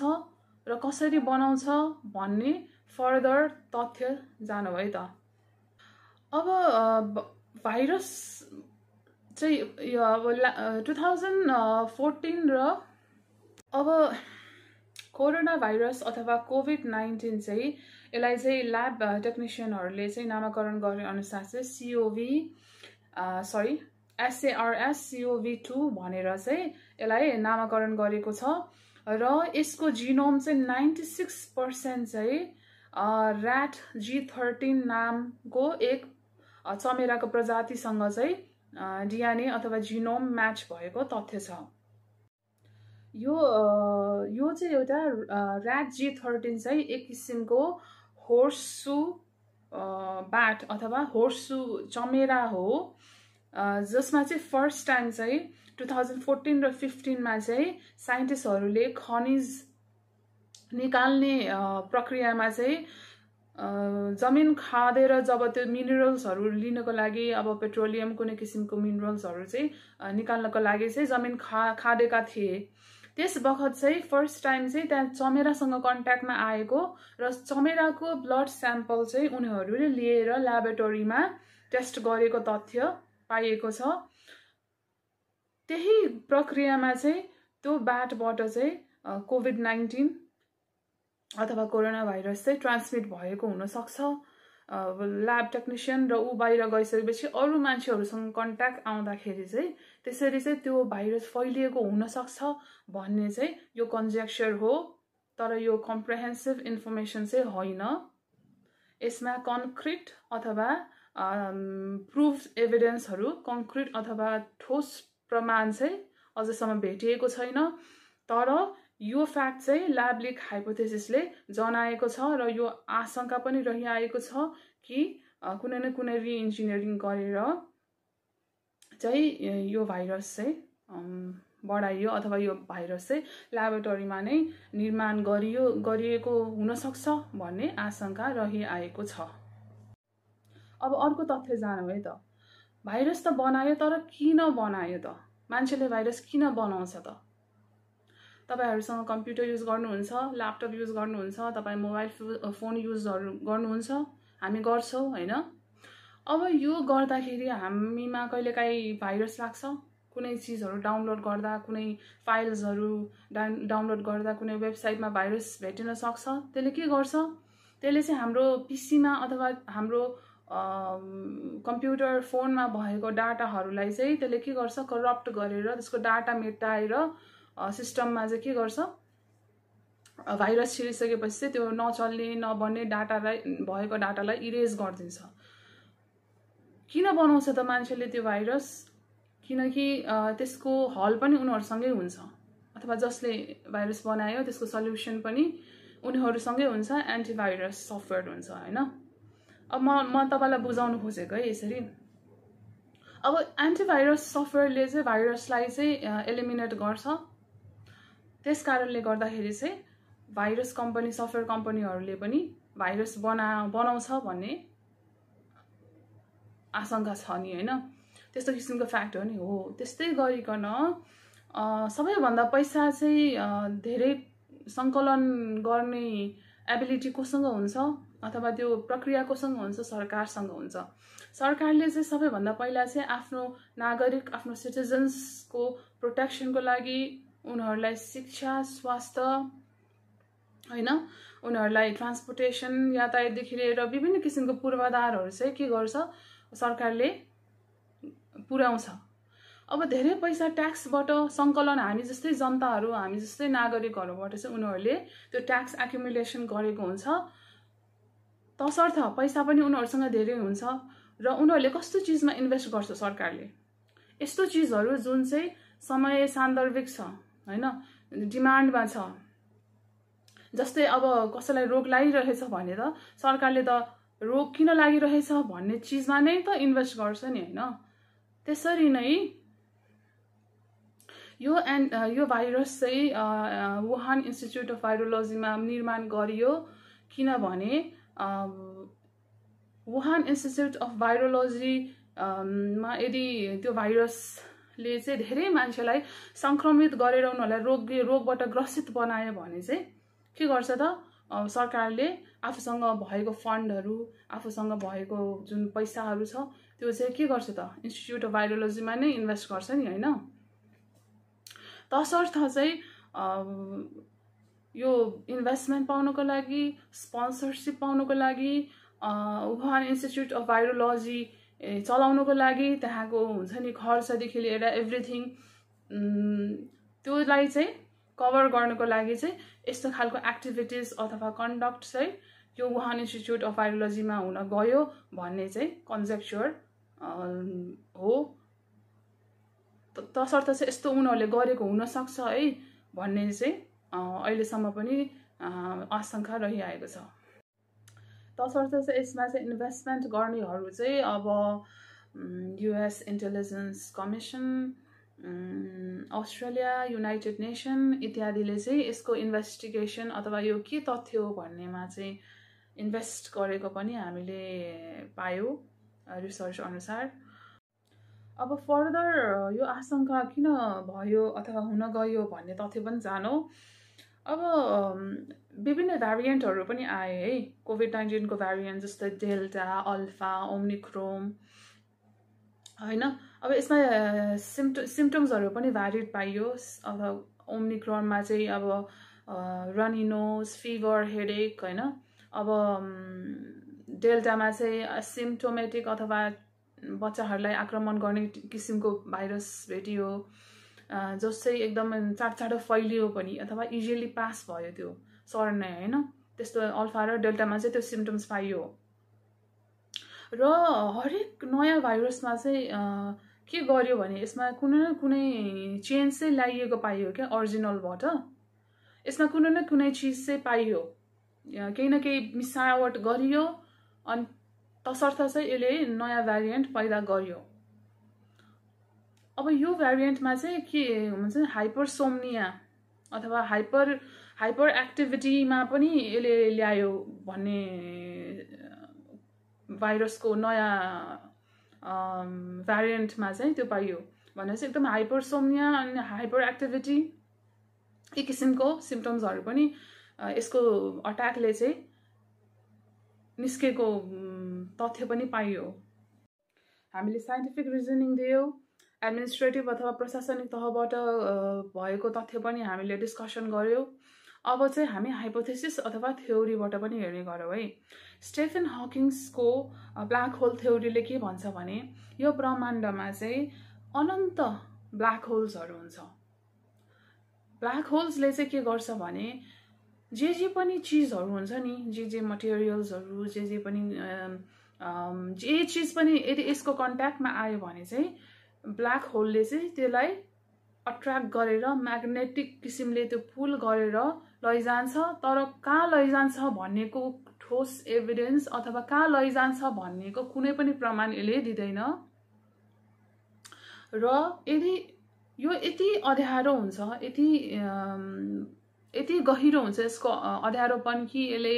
र कसरी बनाउँछ भन्ने फर्दर तथ्य जानु है त। अब भाइरस चाहिँ अब टु थाउजन्ड फोर्टिन र अब कोरोना भाइरस अथवा कोभिड नाइन्टिन चाहिँ यसलाई चाहिँ ल्याब टेक्निसियनहरूले चाहिँ नामाकरण गर्ने अनुसार चाहिँ सिओभी सरी एसएआरएस सिओभी टू भनेर चाहिँ यसलाई नामाकरण गरेको छ। र यसको जिनोम चाहिँ नाइन्टी सिक्स पर्सेन्ट चाहिँ ऱ्याट जी थर्टिन नामको एक चमेराको प्रजातिसँग चाहिँ डिएनए अथवा जिनोम म्याच भएको तथ्य छ। यो यो चाहिँ एउटा ऱ्याट जी थर्टिन चाहिँ एक किसिमको होर्सु ब्याट अथवा होर्सु चमेरा हो। जसमा चाहिँ फर्स्ट टाइम चाहिँ टु थाउजन्ड फोर्टिन र फिफ्टिनमा चाहिँ साइन्टिस्टहरूले खनिज निकाल्ने प्रक्रियामा चाहिँ जमिन खाँदेर जब त्यो मिनरल्सहरू लिनको लागि अब पेट्रोलियम कुनै किसिमको मिनरल्सहरू चाहिँ निकाल्नको लागि चाहिँ जमिन खा खाँदेका थिए। त्यस बखत चाहिँ फर्स्ट टाइम चाहिँ त्यहाँ चमेरासँग कन्ट्याक्टमा आएको र चमेराको ब्लड स्याम्पल चाहिँ उनीहरूले लिएर ल्याबोरेटरीमा टेस्ट गरेको तथ्य पाइएको छ। त्यही प्रक्रियामा चाहिँ त्यो ब्याटबाट चाहिँ कोभिड नाइन्टिन अथवा कोरोना भाइरस चाहिँ ट्रान्समिट भएको हुनसक्छ। ल्याब टेक्निसियन र ऊ बाहिर गइसकेपछि अरू मान्छेहरूसँग कन्ट्याक्ट आउँदाखेरि चाहिँ त्यसरी चाहिँ त्यो भाइरस फैलिएको हुनसक्छ भन्ने चाहिँ यो कन्जेक्चर हो तर यो कम्प्रेहेन्सिभ इन्फर्मेसन चाहिँ होइन। यसमा कन्क्रिट अथवा प्रुफ एभिडेन्सहरू कङ्क्रिट अथवा ठोस प्रमाण चाहिँ अझसम्म भेटिएको छैन। तर यो फ्याक्ट चाहिँ ल्याब लिक हाइपोथेसिसले जनाएको छ र यो आशंका पनि रहिआएको छ कि कुनै न कुनै रिइन्जिनियरिङ गरेर चाहिँ यो भाइरस चाहिँ बढाइयो अथवा यो भाइरस चाहिँ ल्याबोरेटरीमा नै निर्माण गरियो गरिएको हुनसक्छ भन्ने आशंका रहिआएको छ। अब अर्को तथ्य जानु है त। भाइरस त बनायो तर किन बनायो त? मान्छेले भाइरस किन बनाउँछ त? तपाईँहरूसँग कम्प्युटर युज गर्नुहुन्छ ल्यापटप युज गर्नुहुन्छ तपाईँ मोबाइल फोन युजहरू गर्नुहुन्छ हामी गर्छौँ होइन? अब यो गर्दाखेरि हामीमा कहिलेकाहीँ भाइरस लाग्छ। कुनै चिजहरू डाउनलोड गर्दा कुनै फाइल्सहरू डाउन डाउनलोड गर्दा कुनै वेबसाइटमा भाइरस भेटिन सक्छ। त्यसले के गर्छ? त्यसले चाहिँ हाम्रो पिसीमा अथवा हाम्रो कम्प्युटर फोनमा भएको डाटाहरूलाई चाहिँ त्यसले के गर्छ? करप्ट गरेर त्यसको डाटा मेटाएर सिस्टममा चाहिँ के गर्छ? भाइरस छिरिसकेपछि चाहिँ त्यो नचल्ने नबन्ने डाटालाई भएको डाटालाई इरेज गरिदिन्छ। किन बनाउँछ त मान्छेले त्यो भाइरस? किनकि त्यसको हल पनि उनीहरूसँगै हुन्छ। अथवा जसले भाइरस बनायो त्यसको सल्युसन पनि उनीहरूसँगै हुन्छ एन्टिभाइरस सफ्टवेयर हुन्छ होइन? अब म म तपाईँलाई बुझाउनु खोजेको है यसरी। अब एन्टिभाइरस सफ्टवेयरले चाहिँ भाइरसलाई चाहिँ एलिमिनेट गर्छ। त्यस कारणले गर्दाखेरि चाहिँ भाइरस कम्पनी सफ्टवेयर कम्पनीहरूले पनि भाइरस बना बनाउँछ भन्ने आशंका छ नि होइन? त्यस्तो किसिमको फ्याक्ट हो नि। हो त्यस्तै गरिकन सबैभन्दा पैसा चाहिँ धेरै सङ्कलन गर्ने एबिलिटी कोसँग हुन्छ? अथवा त्यो प्रक्रिया कोसँग हुन्छ? सरकारसँग हुन्छ? सरकारले चाहिँ सबैभन्दा पहिला चाहिँ आफ्नो नागरिक आफ्नो सिटिजन्सको प्रोटेक्सनको लागि उनीहरूलाई शिक्षा स्वास्थ्य होइन? उनीहरूलाई ट्रान्सपोर्टेसन यातायातदेखि लिएर विभिन्न किसिमको पूर्वाधारहरू चाहिँ के गर्छ? सरकारले पुर्याउँछ अब धेरै पैसा ट्याक्सबाट सङ्कलन हामी जस्तै जनताहरू हामी जस्तै नागरिकहरूबाट चाहिँ उनीहरूले त्यो ट्याक्स एकुमुलेसन गरेको हुन्छ। तसर्थ पैसा पनि उनीहरूसँग धेरै हुन्छ र उनीहरूले कस्तो चिजमा इन्भेस्ट गर्छ सरकारले? यस्तो चिजहरू जुन चाहिँ समय सान्दर्भिक छ होइन? डिमान्डमा छ। जस्तै अब कसैलाई रोग लागिरहेछ भने त सरकारले त रोग किन लागिरहेछ भन्ने चिजमा नै त इन्भेस्ट गर्छ नि होइन। त्यसरी नै यो एन्ड यो भाइरस चाहिँ वुहान इन्स्टिच्युट अफ भाइरोलोजीमा निर्माण गरियो किनभने वुहान इन्स्टिच्युट अफ भाइरोलोजी मा यदि त्यो भाइरस ले चाहिँ धेरै मान्छेलाई सङ्क्रमित गरेर उनीहरूलाई रोग रोगबाट ग्रसित बनायो भने चाहिँ के गर्छ त? सरकारले आफूसँग भएको फन्डहरू आफूसँग भएको जुन पैसाहरू छ त्यो चाहिँ के गर्छ त? इन्स्टिच्युट अफ भाइरोलोजीमा नै इन्भेस्ट गर्छ नि होइन? तसर्थ चाहिँ यो इन्भेस्टमेन्ट पाउनुको लागि स्पोन्सरसिप पाउनुको लागि वुहान इन्स्टिच्युट अफ भाइरोलोजी चलाउनुको लागि त्यहाँको हुन्छ नि खर्चदेखि लिएर एभ्रिथिङ त्योलाई चाहिँ कभर गर्नुको लागि चाहिँ यस्तो खालको एक्टिभिटिज अथवा कन्डक्ट चाहिँ यो वुहान इन्स्टिच्युट अफ भाइरोलोजीमा हुन गयो भन्ने चाहिँ कन्जेक्चर हो। तसर्थ चाहिँ यस्तो उनीहरूले गरेको हुनसक्छ है भन्ने चाहिँ अहिलेसम्म पनि आशंका रहिआएको छ। तसर्थ चाहिँ यसमा चाहिँ इन्भेस्टमेन्ट गर्नेहरू चाहिँ अब US intelligence commission Australia United Nation इत्यादिले चाहिँ यसको इन्भेस्टिगेसन अथवा यो के तथ्य हो भन्नेमा चाहिँ इन्भेस्ट गरेको पनि हामीले पायौँ रिसर्च अनुसार। अब फर्दर यो आशंका किन भयो अथवा हुन गयो भन्ने तथ्य पनि जानौँ। अब विभिन्न भ्यारिएन्टहरू पनि आए है। कोभिड नाइन्टिनको भ्यारिएन्ट जस्तै डेल्टा अल्फा ओम्निक्रोम होइन? अब यसमा सिम्ट सिम्टम्सहरू पनि भ्यारिड पाइयो। अब ओम्निक्रोनमा चाहिँ अब रनिनोज फिभर हेडेक होइन? अब डेल्टामा चाहिँ सिम्टोमेटिक अथवा बच्चाहरूलाई आक्रमण गर्ने किसिमको भाइरस भेटियो। जस चाहिँ एकदम चाँडो चाँडो फैलियो पनि अथवा इजिली पास भयो त्यो सर्ने होइन? त्यस्तो अल्फा र डेल्टामा चाहिँ त्यो सिम्टम्स पाइयो। र हरेक नयाँ भाइरसमा चाहिँ के गर्यो भने यसमा कुनै न कुनै चेन्ज चाहिँ ल्याइएको पाइयो क्या अरिजिनलबाट यसमा कुनै न कुनै चिज चाहिँ पाइयो। केही न केही मिसावट गरियो अनि तसर्थ चाहिँ यसले नयाँ भ्यारिएन्ट पैदा गर्यो। अब यो भ्यारिएन्टमा चाहिँ के हुन्छ हाइपरसोमनिया अथवा हाइपर हाइपर एक्टिभिटीमा पनि यसले ल्यायो भन्ने भाइरसको नयाँ भ्यारिएन्टमा चाहिँ त्यो पाइयो। भने चाहिँ एकदम हाइपरसोमनिया अनि हाइपर एक्टिभिटी एक किसिमको सिम्टम्सहरू पनि यसको अट्याकले चाहिँ निस्केको तथ्य पनि पाइयो। हामीले साइन्टिफिक रिजनिङ दियौँ एडमिनिस्ट्रेटिभ अथवा प्रशासनिक तहबाट भएको तथ्य पनि हामीले डिस्कसन गऱ्यौँ अब चाहिँ हामी हाइपोथेसिस अथवा थ्योरीबाट पनि हेर्ने गरौँ है। स्टेफेन हकिङ्सको ब्ल्याक होल थ्योरीले के भन्छ भने यो ब्रह्माण्डमा चाहिँ अनन्त ब्ल्याक होल्सहरू हुन्छ। ब्ल्याक होल्सले चाहिँ के गर्छ भने जे जे पनि चिजहरू हुन्छ नि जे जे मटेरियल्सहरू जे जे पनि जे चिज पनि यदि यसको कन्ट्याक्टमा आयो भने चाहिँ ब्ल्याक होलले चाहिँ त्यसलाई अट्र्याक्ट गरेर म्याग्नेटिक किसिमले त्यो पुल गरेर लैजान्छ। तर कहाँ लैजान्छ भन्नेको ठोस एभिडेन्स अथवा कहाँ लैजान्छ भन्नेको कुनै पनि प्रमाण यसले दिँदैन। र यदि यो यति अध्यारो हुन्छ यति यति गहिरो हुन्छ यसको अध्यारोपन कि यसले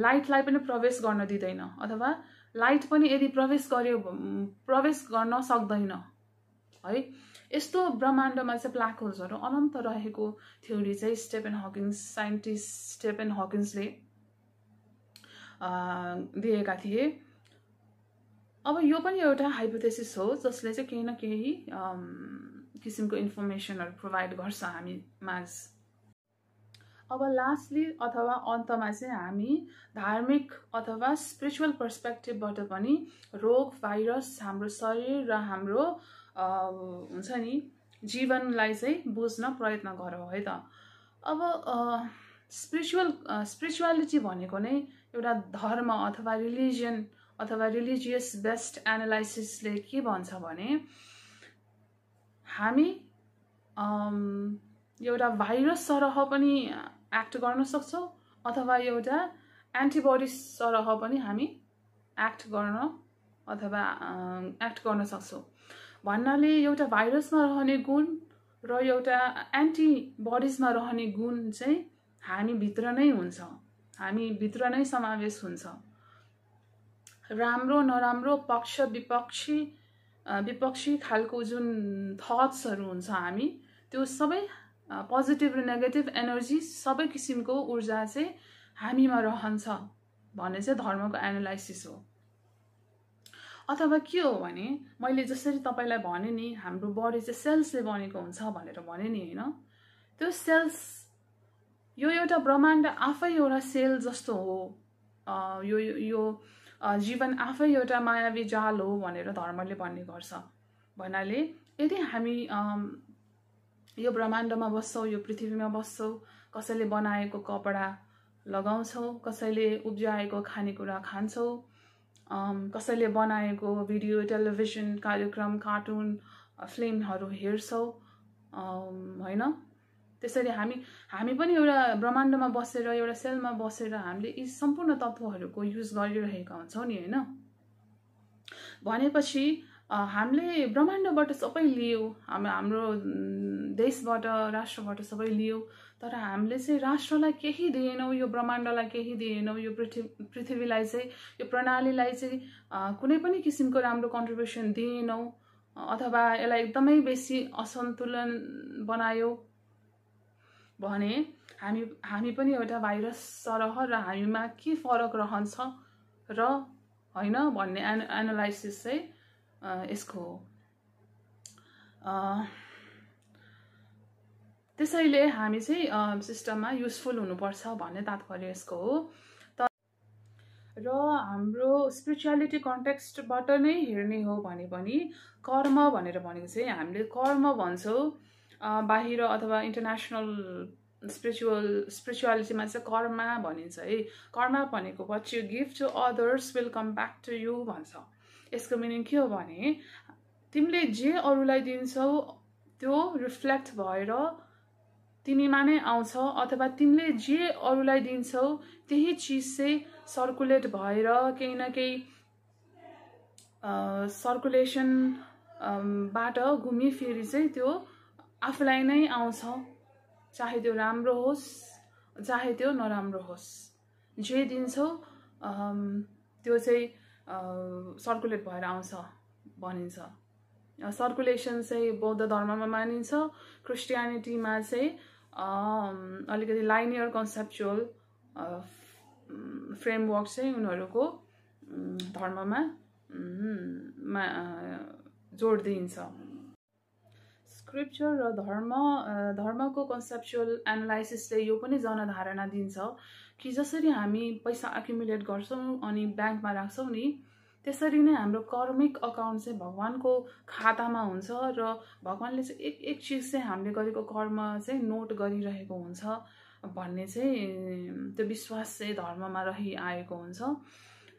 लाइटलाई पनि प्रवेश गर्न दिँदैन अथवा लाइट पनि यदि प्रवेश गर्यो प्रवेश गर्न सक्दैन। है? यस्तो ब्रह्माण्डमा चाहिँ ब्ल्याक होल्सहरू अनन्त रहेको थ्योरी चाहिँ स्टेफेन हकिन्स साइन्टिस्ट स्टेफेन हकिन्सले दिएका थिए। अब यो पनि एउटा हाइपोथेसिस हो जसले चाहिँ केही न केही किसिमको इन्फर्मेसनहरू प्रोभाइड गर्छ हामी माझ। अब लास्टली अथवा अन्तमा चाहिँ हामी धार्मिक अथवा स्पिरिचुअल पर्सपेक्टिभबाट पनि रोग भाइरस हाम्रो शरीर र हाम्रो हुन्छ नि जीवनलाई चाहिँ बुझ्न प्रयत्न गरौँ है त। अब स्पिरिचुअल स्पिरिचुअलिटी भनेको नै एउटा धर्म अथवा रिलिजियन अथवा रिलिजियस बेस्ट एनालाइसिसले के भन्छ भने हामी एउटा भाइरस सरह पनि एक्ट गर्न सक्छौँ अथवा एउटा एन्टिबडी सरह पनि हामी एक्ट गर्न अथवा एक्ट गर्न सक्छौँ। भन्नाले एउटा भाइरसमा रहने गुण र एउटा एन्टिबडिजमा रहने गुण चाहिँ हामीभित्र नै हुन्छ। हामीभित्र नै समावेश हुन्छ। राम्रो नराम्रो पक्ष विपक्षी विपक्षी खालको जुन थट्सहरू हुन्छ हामी त्यो सबै पोजिटिभ र नेगेटिभ एनर्जी सबै किसिमको ऊर्जा चाहिँ हामीमा रहन्छ भन्ने चाहिँ धर्मको एनालाइसिस हो। अथवा के हो भने मैले जसरी तपाईँलाई भने नि हाम्रो बडी चाहिँ सेल्सले बनेको हुन्छ भनेर भने नि होइन? त्यो सेल्स यो एउटा ब्रह्माण्ड आफै एउटा सेल जस्तो हो। यो यो जीवन आफै एउटा मायावी जाल हो भनेर धर्मले भन्ने गर्छ। भन्नाले यदि हामी यो ब्रह्माण्डमा बस्छौँ यो पृथ्वीमा बस्छौँ कसैले बनाएको कपडा लगाउँछौँ कसैले उब्जाएको खानेकुरा खान्छौँ कसैले बनाएको भिडियो टेलिभिजन कार्यक्रम कार्टुन फिल्महरू हेर्छौँ होइन? त्यसरी हामी हामी पनि एउटा ब्रह्माण्डमा बसेर एउटा सेलमा बसेर हामीले यी सम्पूर्ण तत्त्वहरूको युज गरिरहेका हुन्छौँ नि होइन? भनेपछि हामीले ब्रह्माण्डबाट सबै लियौँ हाम हाम्रो देशबाट राष्ट्रबाट सबै लियौँ तर हामीले चाहिँ राष्ट्रलाई केही दिएनौँ यो ब्रह्माण्डलाई केही दिएनौँ यो पृथ्वी पृथ्वीलाई चाहिँ यो प्रणालीलाई चाहिँ कुनै पनि किसिमको राम्रो कन्ट्रिब्युसन दिएनौँ अथवा यसलाई एकदमै बेसी असन्तुलन बनायो भने हामी हामी पनि एउटा भाइरस सरह र हामीमा के फरक रहन्छ र होइन भन्ने एन एनालाइसिस चाहिँ यसको हो त्यसैले हामी चाहिँ सिस्टममा युजफुल हुनुपर्छ भन्ने तात्पर्य यसको हो। र हाम्रो स्पिरिचुअलिटी कन्टेक्स्टबाट नै हेर्ने हो भने पनि कर्म भनेर भनेको चाहिँ हामीले कर्म भन्छौँ। बाहिर अथवा इन्टरनेसनल स्पिरिचुअल स्पिरिचुअलिटीमा चाहिँ कर्मा भनिन्छ है। कर्मा भनेको what you give to others will come back to you भन्छ। यसको मिनिङ के हो भने तिमीले जे अरूलाई दिन्छौ त्यो रिफ्लेक्ट भएर तिमीमा नै आउँछ अथवा तिमीले जे अरूलाई दिन्छौ त्यही चिज चाहिँ सर्कुलेट भएर केही न केही सर्कुलेसन बाट घुमिफेरि चाहिँ त्यो आफूलाई नै आउँछ। चाहे त्यो राम्रो होस् चाहे त्यो नराम्रो होस्। जे दिन्छौ त्यो चाहिँ सर्कुलेट भएर आउँछ भनिन्छ। सर्कुलेसन चाहिँ बौद्ध धर्ममा मानिन्छ क्रिस्टियानिटीमा चाहिँ अलिकति लाइनियर कन्सेप्चुअल फ्रेमवर्क चाहिँ उनीहरूको धर्ममा जोड दिइन्छ। स्क्रिप्चर र धर्म धर्मको कन्सेप्चुअल एनालाइसिसले यो पनि जनधारणा दिन्छ। कि जसरी हामी पैसा एकुमुलेट गर्छौँ अनि ब्याङ्कमा राख्छौँ नि त्यसरी नै हाम्रो कर्मिक अकाउन्ट चाहिँ भगवान्को खातामा हुन्छ र भगवान्ले चाहिँ एक एक चिज चाहिँ हामीले गरेको कर्म चाहिँ नोट गरिरहेको हुन्छ भन्ने चाहिँ त्यो विश्वास चाहिँ धर्ममा रहिआएको हुन्छ।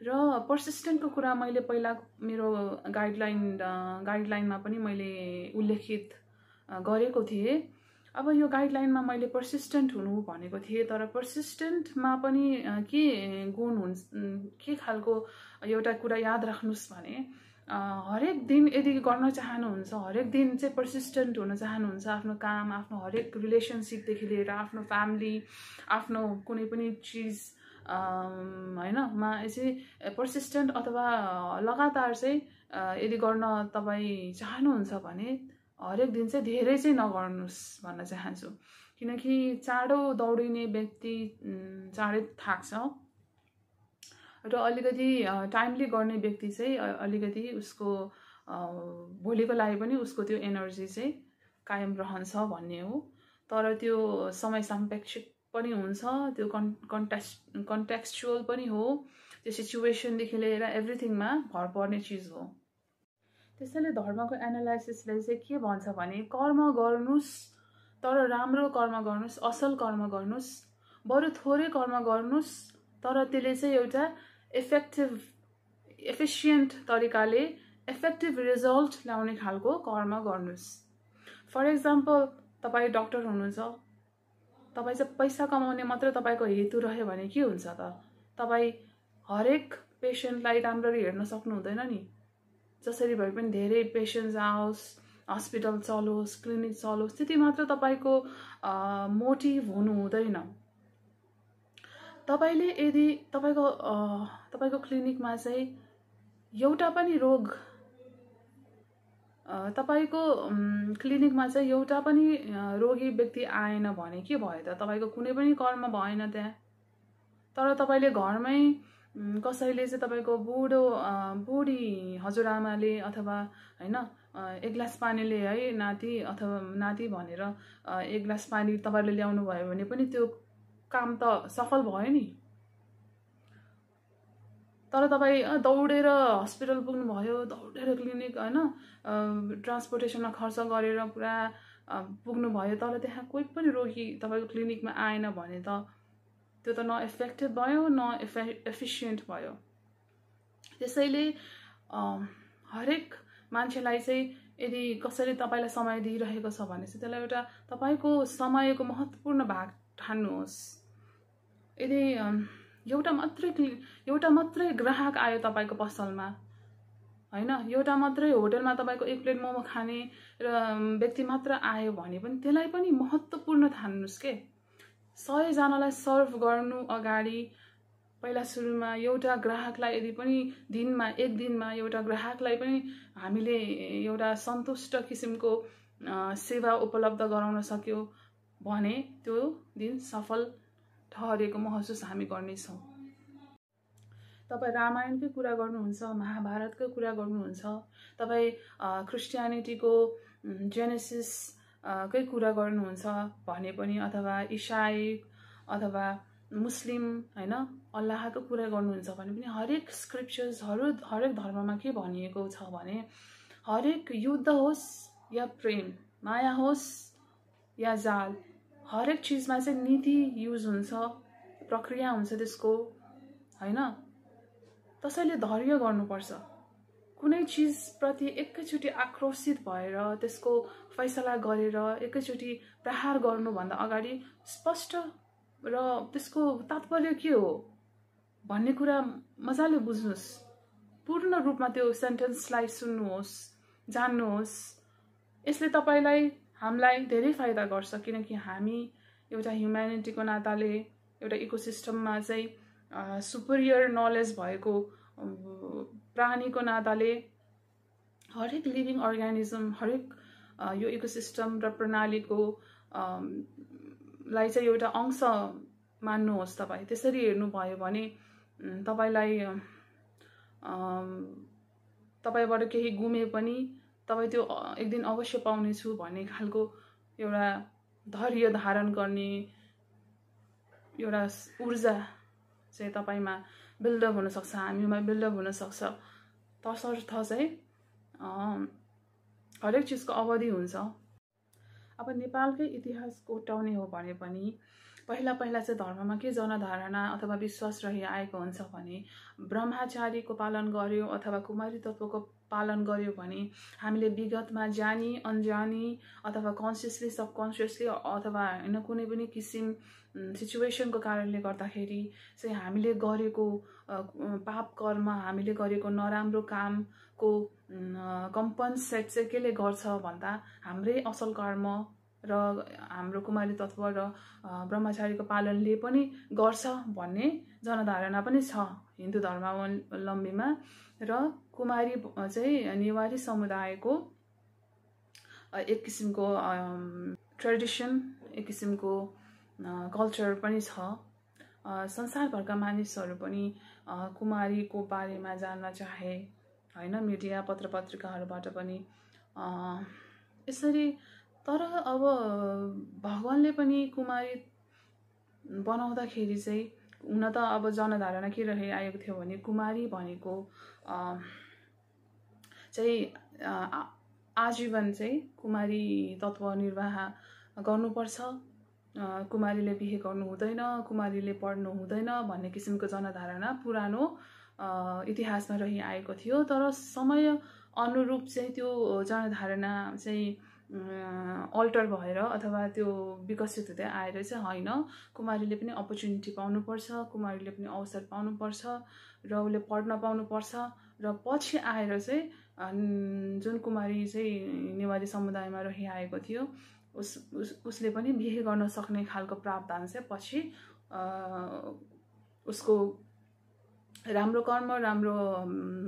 र पर्सिस्टेन्टको कुरा मैले पहिला मेरो गाइडलाइन गाइडलाइनमा पनि मैले उल्लेखित गरेको थिएँ। अब यो गाइडलाइनमा मैले पर्सिस्टेन्ट हुनु भनेको थिएँ तर पर्सिस्टेन्टमा पनि के गुण हुन्छ के खालको एउटा कुरा याद राख्नुहोस् भने हरेक दिन यदि गर्न चाहनुहुन्छ हरेक दिन चाहिँ पर्सिस्टेन्ट हुन चाहनुहुन्छ आफ्नो काम आफ्नो हरेक रिलेसनसिपदेखि लिएर आफ्नो फ्यामिली आफ्नो कुनै पनि चिज होइन मा चाहिँ पर्सिस्टेन्ट अथवा लगातार चाहिँ यदि गर्न तपाईँ चाहनुहुन्छ भने हरेक दिन चाहिँ धेरै चाहिँ नगर्नुहोस् भन्न चाहन्छु। किनकि चाँडो दौडिने व्यक्ति चाँडै थाक्छ। र अलिकति टाइमली गर्ने व्यक्ति चाहिँ अलिकति उसको भोलिको लागि पनि उसको त्यो एनर्जी चाहिँ कायम रहन्छ भन्ने हो। तर त्यो समय सापेक्षिक पनि हुन्छ त्यो कन् कन्टेक्स कन्टेक्चुअल पनि हो। त्यो सिचुएसनदेखि लिएर एभ्रिथिङमा भर पर्ने चिज हो। त्यसैले धर्मको एनालाइसिसले चाहिँ के भन्छ भने कर्म गर्नुहोस् तर राम्रो कर्म गर्नुहोस् असल कर्म गर्नुहोस् बरु थोरै कर्म गर्नुहोस् तर त्यसले चाहिँ एउटा इफेक्टिभ एफिसियन्ट तरिकाले इफेक्टिभ रिजल्ट ल्याउने खालको कर्म गर्नुहोस् फर इक्जाम्पल तपाईँ डक्टर हुनुहुन्छ तपाईँ चाहिँ पैसा कमाउने मात्रै तपाईँको हेतु रह्यो भने के हुन्छ त? तपाईँ हरेक पेसेन्टलाई राम्ररी हेर्न सक्नु हुँदैन नि। जसरी भए पनि धेरै पेसेन्ट्स आओस् हस्पिटल चलोस् क्लिनिक चलोस् त्यति मात्र तपाईँको मोटिभ हुनु हुँदैन। तपाईँले यदि तपाईँको तपाईँको क्लिनिकमा चाहिँ एउटा पनि रोग तपाईँको क्लिनिकमा चाहिँ एउटा पनि रोगी व्यक्ति आएन भने के भयो त? तपाईँको कुनै पनि कर्म भएन त्यहाँ। तर तपाईँले घरमै कसैले चाहिँ तपाईँको बुढो बुढी हजुरआमाले अथवा होइन एक ग्लास पानीले है नाति अथवा नाति भनेर एक ग्लास पानी तपाईँले ल्याउनु भयो भने पनि त्यो काम त सफल भयो नि। तर तपाईँ दौडेर हस्पिटल पुग्नुभयो दौडेर क्लिनिक होइन ट्रान्सपोर्टेसनमा खर्च गरेर पुरा पुग्नुभयो तर त्यहाँ कोही पनि रोगी तपाईँको क्लिनिकमा आएन भने त त्यो त न इफेक्टिभ भयो न इफे एफिसियन्ट भयो त्यसैले हरेक मान्छेलाई चाहिँ यदि कसैले तपाईँलाई समय दिइरहेको छ भने चाहिँ त्यसलाई एउटा तपाईँको समयको महत्त्वपूर्ण भाग ठान्नुहोस्। यदि एउटा मात्रै एउटा मात्रै ग्राहक आयो तपाईँको पसलमा होइन? एउटा मात्रै होटलमा तपाईँको एक प्लेट मोमो खाने र व्यक्ति मात्र आयो भने पनि त्यसलाई पनि महत्त्वपूर्ण ठान्नुहोस् के? सयजनालाई सर्भ गर्नु अगाडि पहिला सुरुमा एउटा ग्राहकलाई यदि पनि दिनमा एक दिनमा एउटा ग्राहकलाई पनि हामीले एउटा सन्तुष्ट किसिमको सेवा उपलब्ध गराउन सक्यो भने त्यो दिन सफल ठहरेको महसुस हामी गर्नेछौँ। तपाईँ रामायणकै कुरा गर्नुहुन्छ महाभारतकै कुरा गर्नुहुन्छ तपाईँ क्रिस्टियानिटीको जेनेसिस कै कुरा गर्नुहुन्छ भने पनि अथवा इसाई अथवा मुस्लिम होइन अल्लाहको कुरा गर्नुहुन्छ भने पनि हरेक स्क्रिप्चर्सहरू हरेक धर्ममा के भनिएको छ भने हरेक युद्ध होस् या प्रेम माया होस् या जाल हरेक चिजमा चाहिँ नीति युज हुन्छ प्रक्रिया हुन्छ त्यसको होइन? त्यसैले धैर्य गर्नुपर्छ। कुनै चिजप्रति एकैचोटि आक्रोशित भएर त्यसको फैसला गरेर एकैचोटि प्रहार गर्नुभन्दा अगाडि स्पष्ट र त्यसको तात्पर्य के हो? भन्ने कुरा मजाले बुझ्नुहोस्। पूर्ण रूपमा त्यो सेन्टेन्सलाई सुन्नुहोस् जान्नुहोस्। यसले तपाईँलाई हामीलाई धेरै फाइदा गर्छ किनकि हामी एउटा ह्युम्यानिटीको नाताले एउटा इकोसिस्टममा चाहिँ सुपरियर नलेज भएको प्राणीको नाताले हरेक लिभिङ अर्ग्यानिजम हरेक यो इकोसिस्टम र प्रणालीको लाई चाहिँ एउटा अंश मान्नुहोस् तपाईँ। त्यसरी हेर्नुभयो भने तपाईँलाई तपाईँबाट केही गुमे पनि तपाईँ त्यो एक दिन अवश्य पाउनेछु भन्ने खालको एउटा धैर्य धारण गर्ने एउटा ऊर्जा चाहिँ तपाईँमा बिल्डअप हुनसक्छ हामीमा बिल्डअप हुनसक्छ। तसर्थ चाहिँ हरेक चिजको अवधि हुन्छ। अब नेपालकै इतिहास कोटाउने हो भने पनि पहिला पहिला चाहिँ धर्ममा के जनधारणा अथवा विश्वास रहिआएको हुन्छ भने ब्रह्मचारीको पालन गर्यो अथवा कुमारी तत्त्वको पालन गर्यो भने हामीले विगतमा जानी अन्जानी अथवा कन्सियसली सबकन्सियसली अथवा होइन कुनै पनि किसिम सिचुएसनको कारणले गर्दाखेरि चाहिँ हामीले गरेको पाप कर्म हामीले गरेको नराम्रो कामको कम्पनसेट चाहिँ केले गर्छ भन्दा हाम्रै असल कर्म र हाम्रो कुमारी तत्त्व र ब्रह्मचारीको पालनले पनि गर्छ भन्ने जनधारणा पनि छ हिन्दू धर्मावलम्बीमा। र कुमारी चाहिँ नेवारी समुदायको एक किसिमको ट्रेडिसन एक किसिमको कल्चर पनि छ। संसारभरका मानिसहरू पनि कुमारीको बारेमा जान्न चाहे होइन मिडिया पत्र पत्रिकाहरूबाट पनि यसरी तर अब भगवान्ले पनि कुमारी बनाउँदाखेरि चाहिँ हुन त अब जनधारणा के रहिआएको थियो भने कुमारी भनेको चाहिँ आजीवन चाहिँ कुमारी तत्त्व निर्वाह गर्नुपर्छ। कुमारीले बिहे गर्नु हुँदैन कुमारीले पढ्नु हुँदैन भन्ने किसिमको जनधारणा पुरानो इतिहासमा रहिआएको थियो। तर समय अनुरूप चाहिँ त्यो जनधारणा चाहिँ अल्टर भएर अथवा त्यो विकसित हुँदै आएर चाहिँ होइन। कुमारीले पनि अपर्च्युनिटी पाउनुपर्छ कुमारीले पनि अवसर पाउनुपर्छ र उसले पढ्न पाउनुपर्छ र पछि आएर चाहिँ जुन कुमारी चाहिँ नेवारी समुदायमा रहिआएको थियो उस उस उसले पनि बिहे गर्न सक्ने खालको प्रावधान चाहिँ पछि उसको राम्रो कर्म राम्रो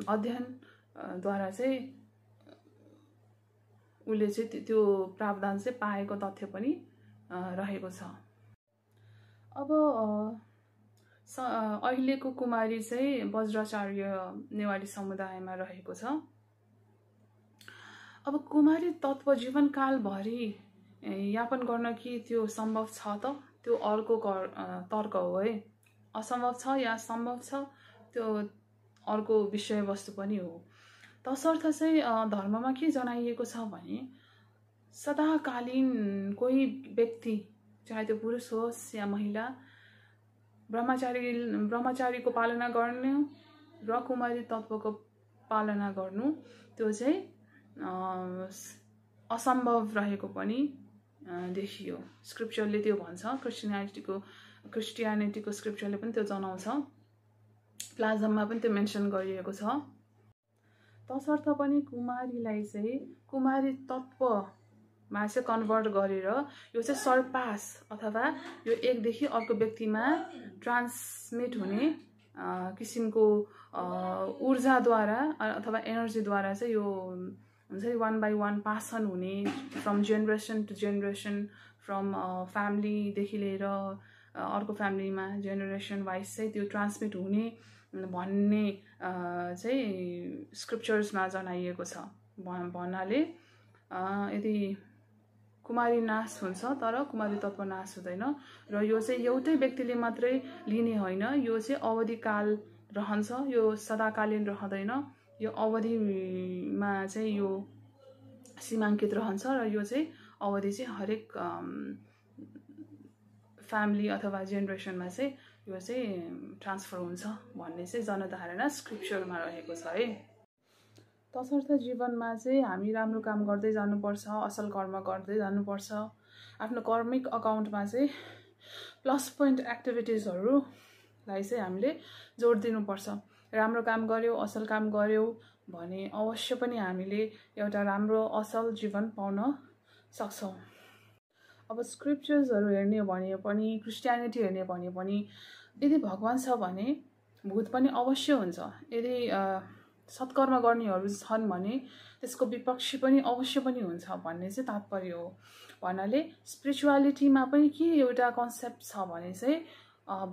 अध्ययनद्वारा चाहिँ उसले चाहिँ त्यो प्रावधान चाहिँ पाएको तथ्य पनि रहेको छ। अब स अहिलेको कुमारी चाहिँ वज्राचार्य नेवारी समुदायमा रहेको छ। अब कुमारी तत्त्व जीवनकालभरि यापन गर्न कि त्यो सम्भव छ त? त्यो अर्को कर तर्क हो है। असम्भव छ या सम्भव छ? त्यो अर्को विषयवस्तु पनि हो। तसर्थ चाहिँ धर्ममा के जनाइएको छ भने सदाकालीन कोही व्यक्ति चाहे त्यो पुरुष होस् या महिला ब्रह्मचारी ब्रह्मचारीको पालना गर्ने र कुमारी तत्त्वको पालना गर्नु त्यो चाहिँ असम्भव रहेको पनि देखियो। स्क्रिप्चरले त्यो भन्छ। क्रिस्टियानिटीको क्रिस्टियानिटीको स्क्रिप्चरले पनि त्यो जनाउँछ। प्लाजममा पनि त्यो मेन्सन गरिएको छ। तसर्थ पनि कुमारीलाई चाहिँ कुमारी तत्त्वमा चाहिँ कन्भर्ट गरेर यो चाहिँ सर्पास अथवा यो एकदेखि अर्को व्यक्तिमा ट्रान्समिट हुने किसिमको ऊर्जाद्वारा अथवा एनर्जीद्वारा चाहिँ यो हुन्छ नि वान बाई वान पासन हुने from generation to generation from फ्यामिलीदेखि लिएर अर्को फ्यामिलीमा जेनेरेसन वाइज चाहिँ त्यो ट्रान्समिट हुने भन्ने चाहिँ स्क्रिप्चर्समा जनाइएको छ भन्नाले। यदि कुमारी नाश हुन्छ तर कुमारी तत्त्व नाश हुँदैन। र यो चाहिँ एउटै व्यक्तिले मात्रै लिने होइन। यो चाहिँ अवधिकाल रहन्छ यो सदाकालीन रहँदैन। यो अवधिमा चाहिँ यो सीमाङ्कित रहन्छ र यो चाहिँ अवधि चाहिँ हरेक फ्यामिली अथवा जेनेरेसनमा चाहिँ यो चाहिँ ट्रान्सफर हुन्छ भन्ने चाहिँ जनधारणा स्क्रिप्चरमा रहेको छ है। तसर्थ जीवनमा चाहिँ हामी राम्रो काम गर्दै जानुपर्छ असल कर्म गर्दै जानुपर्छ। आफ्नो कर्मिक अकाउन्टमा चाहिँ प्लस पोइन्ट एक्टिभिटिजहरूलाई चाहिँ हामीले जोड दिनुपर्छ। राम्रो काम गऱ्यौँ असल काम गऱ्यौँ भने अवश्य पनि हामीले एउटा राम्रो असल जीवन पाउन सक्छौँ। अब स्क्रिप्चर्सहरू हेर्ने भने पनि क्रिस्टियानिटी हेर्ने भने पनि यदि भगवान् छ भने भूत पनि अवश्य हुन्छ। यदि सत्कर्म गर्नेहरू छन् भने त्यसको विपक्षी पनि अवश्य पनि हुन्छ भन्ने चाहिँ तात्पर्य हो। भन्नाले स्पिरिचुअलिटीमा पनि के एउटा कन्सेप्ट छ भने चाहिँ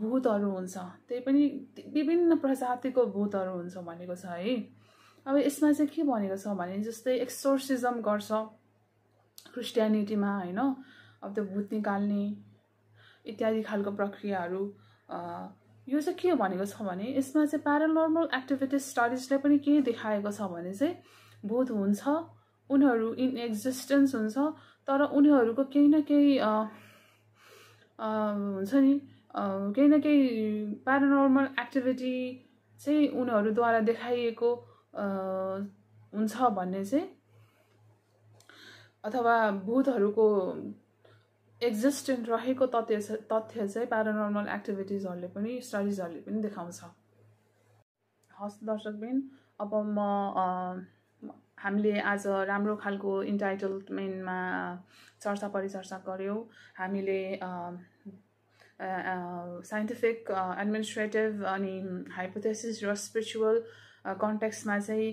भूतहरू हुन्छ। त्यही पनि विभिन्न प्रजातिको भूतहरू हुन्छ भनेको छ है। अब यसमा चाहिँ के भनेको छ भने जस्तै एक्सोर्सिजम गर्छ क्रिस्टियानिटीमा होइन। अब त्यो भूत निकाल्ने इत्यादि खालको प्रक्रियाहरू यो चाहिँ के भनेको छ भने यसमा चाहिँ प्यारानर्मल एक्टिभिटिज स्टडिजले पनि के देखाएको छ भने चाहिँ भूत हुन्छ उनीहरू इन एक्जिस्टेन्स हुन्छ तर उनीहरूको केही न केही हुन्छ नि केही न केही प्यारानर्मल एक्टिभिटी चाहिँ उनीहरूद्वारा देखाइएको हुन्छ भन्ने चाहिँ अथवा भूतहरूको एक्जिस्टेन्ट रहेको तथ्य तथ्य चाहिँ प्यारानर्मल एक्टिभिटिजहरूले पनि स्टडिजहरूले पनि देखाउँछ। हस् दर्शकबिन अब म हामीले आज राम्रो खालको इन्टाइटलमेन्टमा चर्चा परिचर्चा गऱ्यौँ। हामीले साइन्टिफिक एडमिनिस्ट्रेटिभ अनि हाइपोथेसिस र स्पिरिचुअल कन्टेक्समा चाहिँ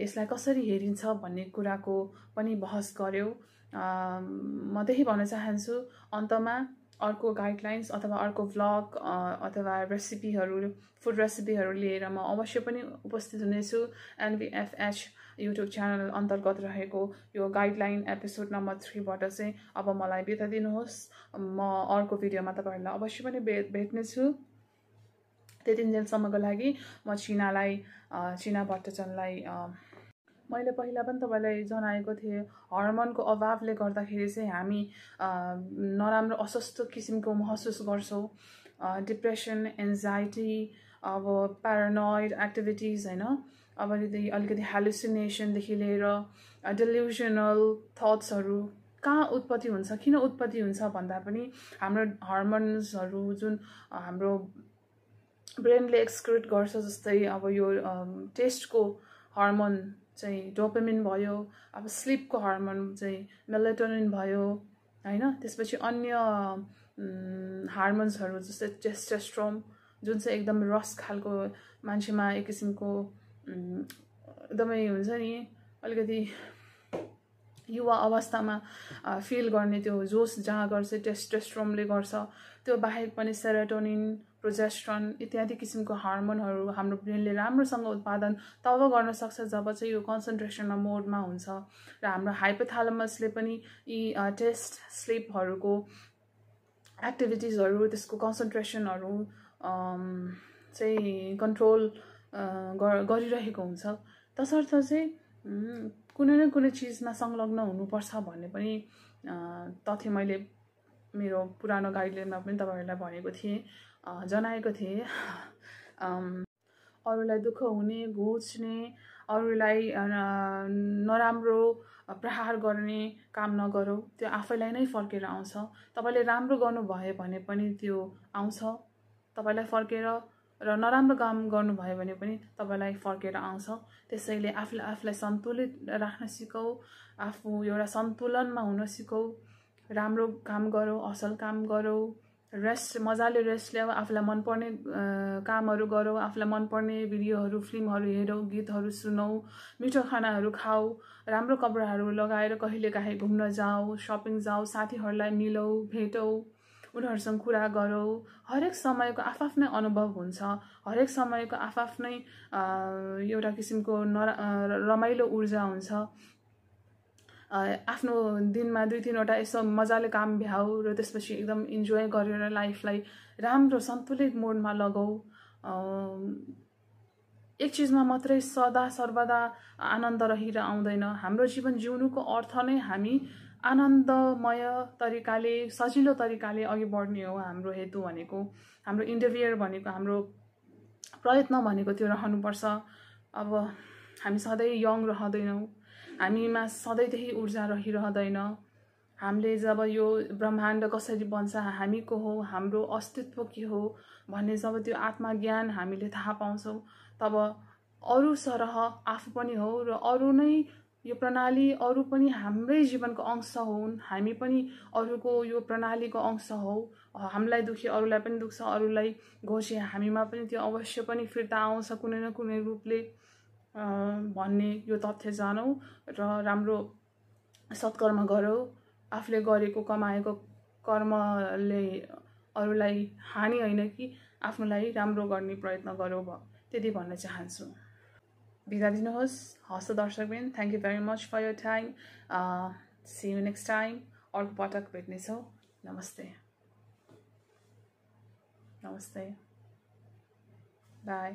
यसलाई कसरी हेरिन्छ भन्ने कुराको पनि बहस गऱ्यौँ। म त्यही भन्न चाहन्छु अन्तमा अर्को गाइडलाइन्स अथवा अर्को भ्लग अथवा रेसिपीहरू फुड रेसिपीहरू लिएर म अवश्य पनि उपस्थित हुनेछु। एनबिएफएच युट्युब च्यानल अन्तर्गत रहेको यो गाइडलाइन एपिसोड नम्बर थ्रीबाट चाहिँ अब मलाई बिता दिनुहोस्। म अर्को भिडियोमा तपाईँहरूलाई अवश्य पनि भेट भेट्नेछु। त्यति दिनसम्मको लागि म चिनालाई चिना भट्टचनलाई मैले पहिला पनि तपाईँलाई जनाएको थिएँ हर्मोनको अभावले गर्दाखेरि चाहिँ हामी नराम्रो अस्वस्थ किसिमको महसुस गर्छौँ। डिप्रेसन एन्जाइटी अब प्यारानोइड एक्टिभिटिज होइन? अब अलिकति अलिकति हेलुसिनेसनदेखि लिएर डेल्युजनल थट्सहरू कहाँ उत्पत्ति हुन्छ किन उत्पत्ति हुन्छ भन्दा पनि हाम्रो हर्मोन्सहरू जुन हाम्रो ब्रेनले एक्सक्रिट गर्छ जस्तै अब यो टेस्टको हर्मोन चाहिँ डोपेमिन भयो अब स्लिपको हर्मोन चाहिँ मेलेटोनिन भयो होइन? त्यसपछि अन्य हार्मोन्सहरू जस्तै टेस्टेस्ट्रोम जुन चाहिँ एकदम रस खालको मान्छेमा एक किसिमको एकदमै हुन्छ नि अलिकति युवा अवस्थामा फिल गर्ने त्यो जोस जहाँ गर्छ टेस्टेस्ट्रोमले गर्छ त्यो बाहेक पनि सेरोटोनिन प्रोजेस्ट्रन इत्यादि किसिमको हार्मोनहरू हाम्रो ब्रेनले राम्रोसँग उत्पादन तब गर्न सक्छ जब चाहिँ यो कन्सन्ट्रेसनमा मोडमा हुन्छ र हाम्रो हाइपोथालमसले पनि यी टेस्ट स्लिपहरूको एक्टिभिटिजहरू त्यसको कन्सन्ट्रेसनहरू चाहिँ कन्ट्रोल गरिरहेको हुन्छ। तसर्थ चाहिँ कुनै न कुनै चिजमा संलग्न हुनुपर्छ भन्ने पनि तथ्य मैले मेरो पुरानो गाइडलाइनमा पनि तपाईँहरूलाई भनेको थिएँ। जनाएको थिएँ। अरूलाई दुःख हुने घोच्ने अरूलाई नराम्रो प्रहार गर्ने काम नगरौँ। त्यो आफैलाई नै फर्केर आउँछ। तपाईँले राम्रो गर्नुभयो भने पनि त्यो आउँछ। तपाईँलाई फर्केर र नराम्रो काम गर्नुभयो भने पनि तपाईँलाई फर्केर आउँछ। त्यसैले आफूलाई आफूलाई सन्तुलित राख्न सिकौँ आफू एउटा सन्तुलनमा हुन सिकौँ। राम्रो काम गरौँ असल काम गरौँ। रेस्ट मजाले रेस्ट ल्याऊ आफूलाई मनपर्ने कामहरू गरौँ आफूलाई मनपर्ने भिडियोहरू फिल्महरू हेरौँ गीतहरू सुनौँ मिठो खानाहरू खाऊ राम्रो कपडाहरू लगाएर कहिलेकाहीँ घुम्न जाऊ सपिङ जाऊ साथीहरूलाई मिलौँ भेटौँ उनीहरूसँग कुरा गरौँ। हरेक समयको आफ्नै अनुभव हुन्छ। हरेक समयको आफ्नै एउटा किसिमको नरा रमाइलो ऊर्जा हुन्छ। आफ्नो दिनमा दुई तिनवटा यसो मजाले काम भ्याऊ र त्यसपछि एकदम इन्जोय गरेर लाइफलाई राम्रो सन्तुलित मोडमा लगाऊ। एक चिजमा मात्रै सदा सर्वदा आनन्द रहेर आउँदैन। हाम्रो जीवन जिउनुको अर्थ नै हामी आनन्दमय तरिकाले सजिलो तरिकाले अघि बढ्ने हो हाम्रो हेतु भनेको। हाम्रो इन्टरभियर भनेको हाम्रो प्रयत्न भनेको त्यो रहनुपर्छ। अब हामी सधैँ यङ रहँदैनौँ। हामीमा सधैँ त्यही ऊर्जा रहिरहँदैन। हामीले जब यो ब्रह्माण्ड कसरी बन्छ हामी को हो हाम्रो अस्तित्व के हो भन्ने जब त्यो आत्मज्ञान हामीले थाहा पाउँछौँ तब अरू सरह आफू पनि हो र अरू नै यो प्रणाली अरू पनि हाम्रै जीवनको अंश हुन् हामी पनि अरूको यो प्रणालीको अंश हौ। हामीलाई दुखी अरूलाई पनि दुख्छ अरूलाई घोषे हामीमा पनि त्यो अवश्य पनि फिर्ता आउँछ कुनै न कुनै रूपले। भन्ने यो तथ्य जानौँ र राम्रो सत्कर्म गरौँ। आफूले गरेको कमाएको कर्मले अरूलाई हानि होइन कि आफ्नोलाई राम्रो गर्ने प्रयत्न गरौँ त्यति भन्न चाहन्छु। बिदा दिनुहोस्। हस्त दर्शकबिन thank you very much for your time see you next time अर्को पटक भेट्नेछौँ। नमस्ते। नमस्ते। बाई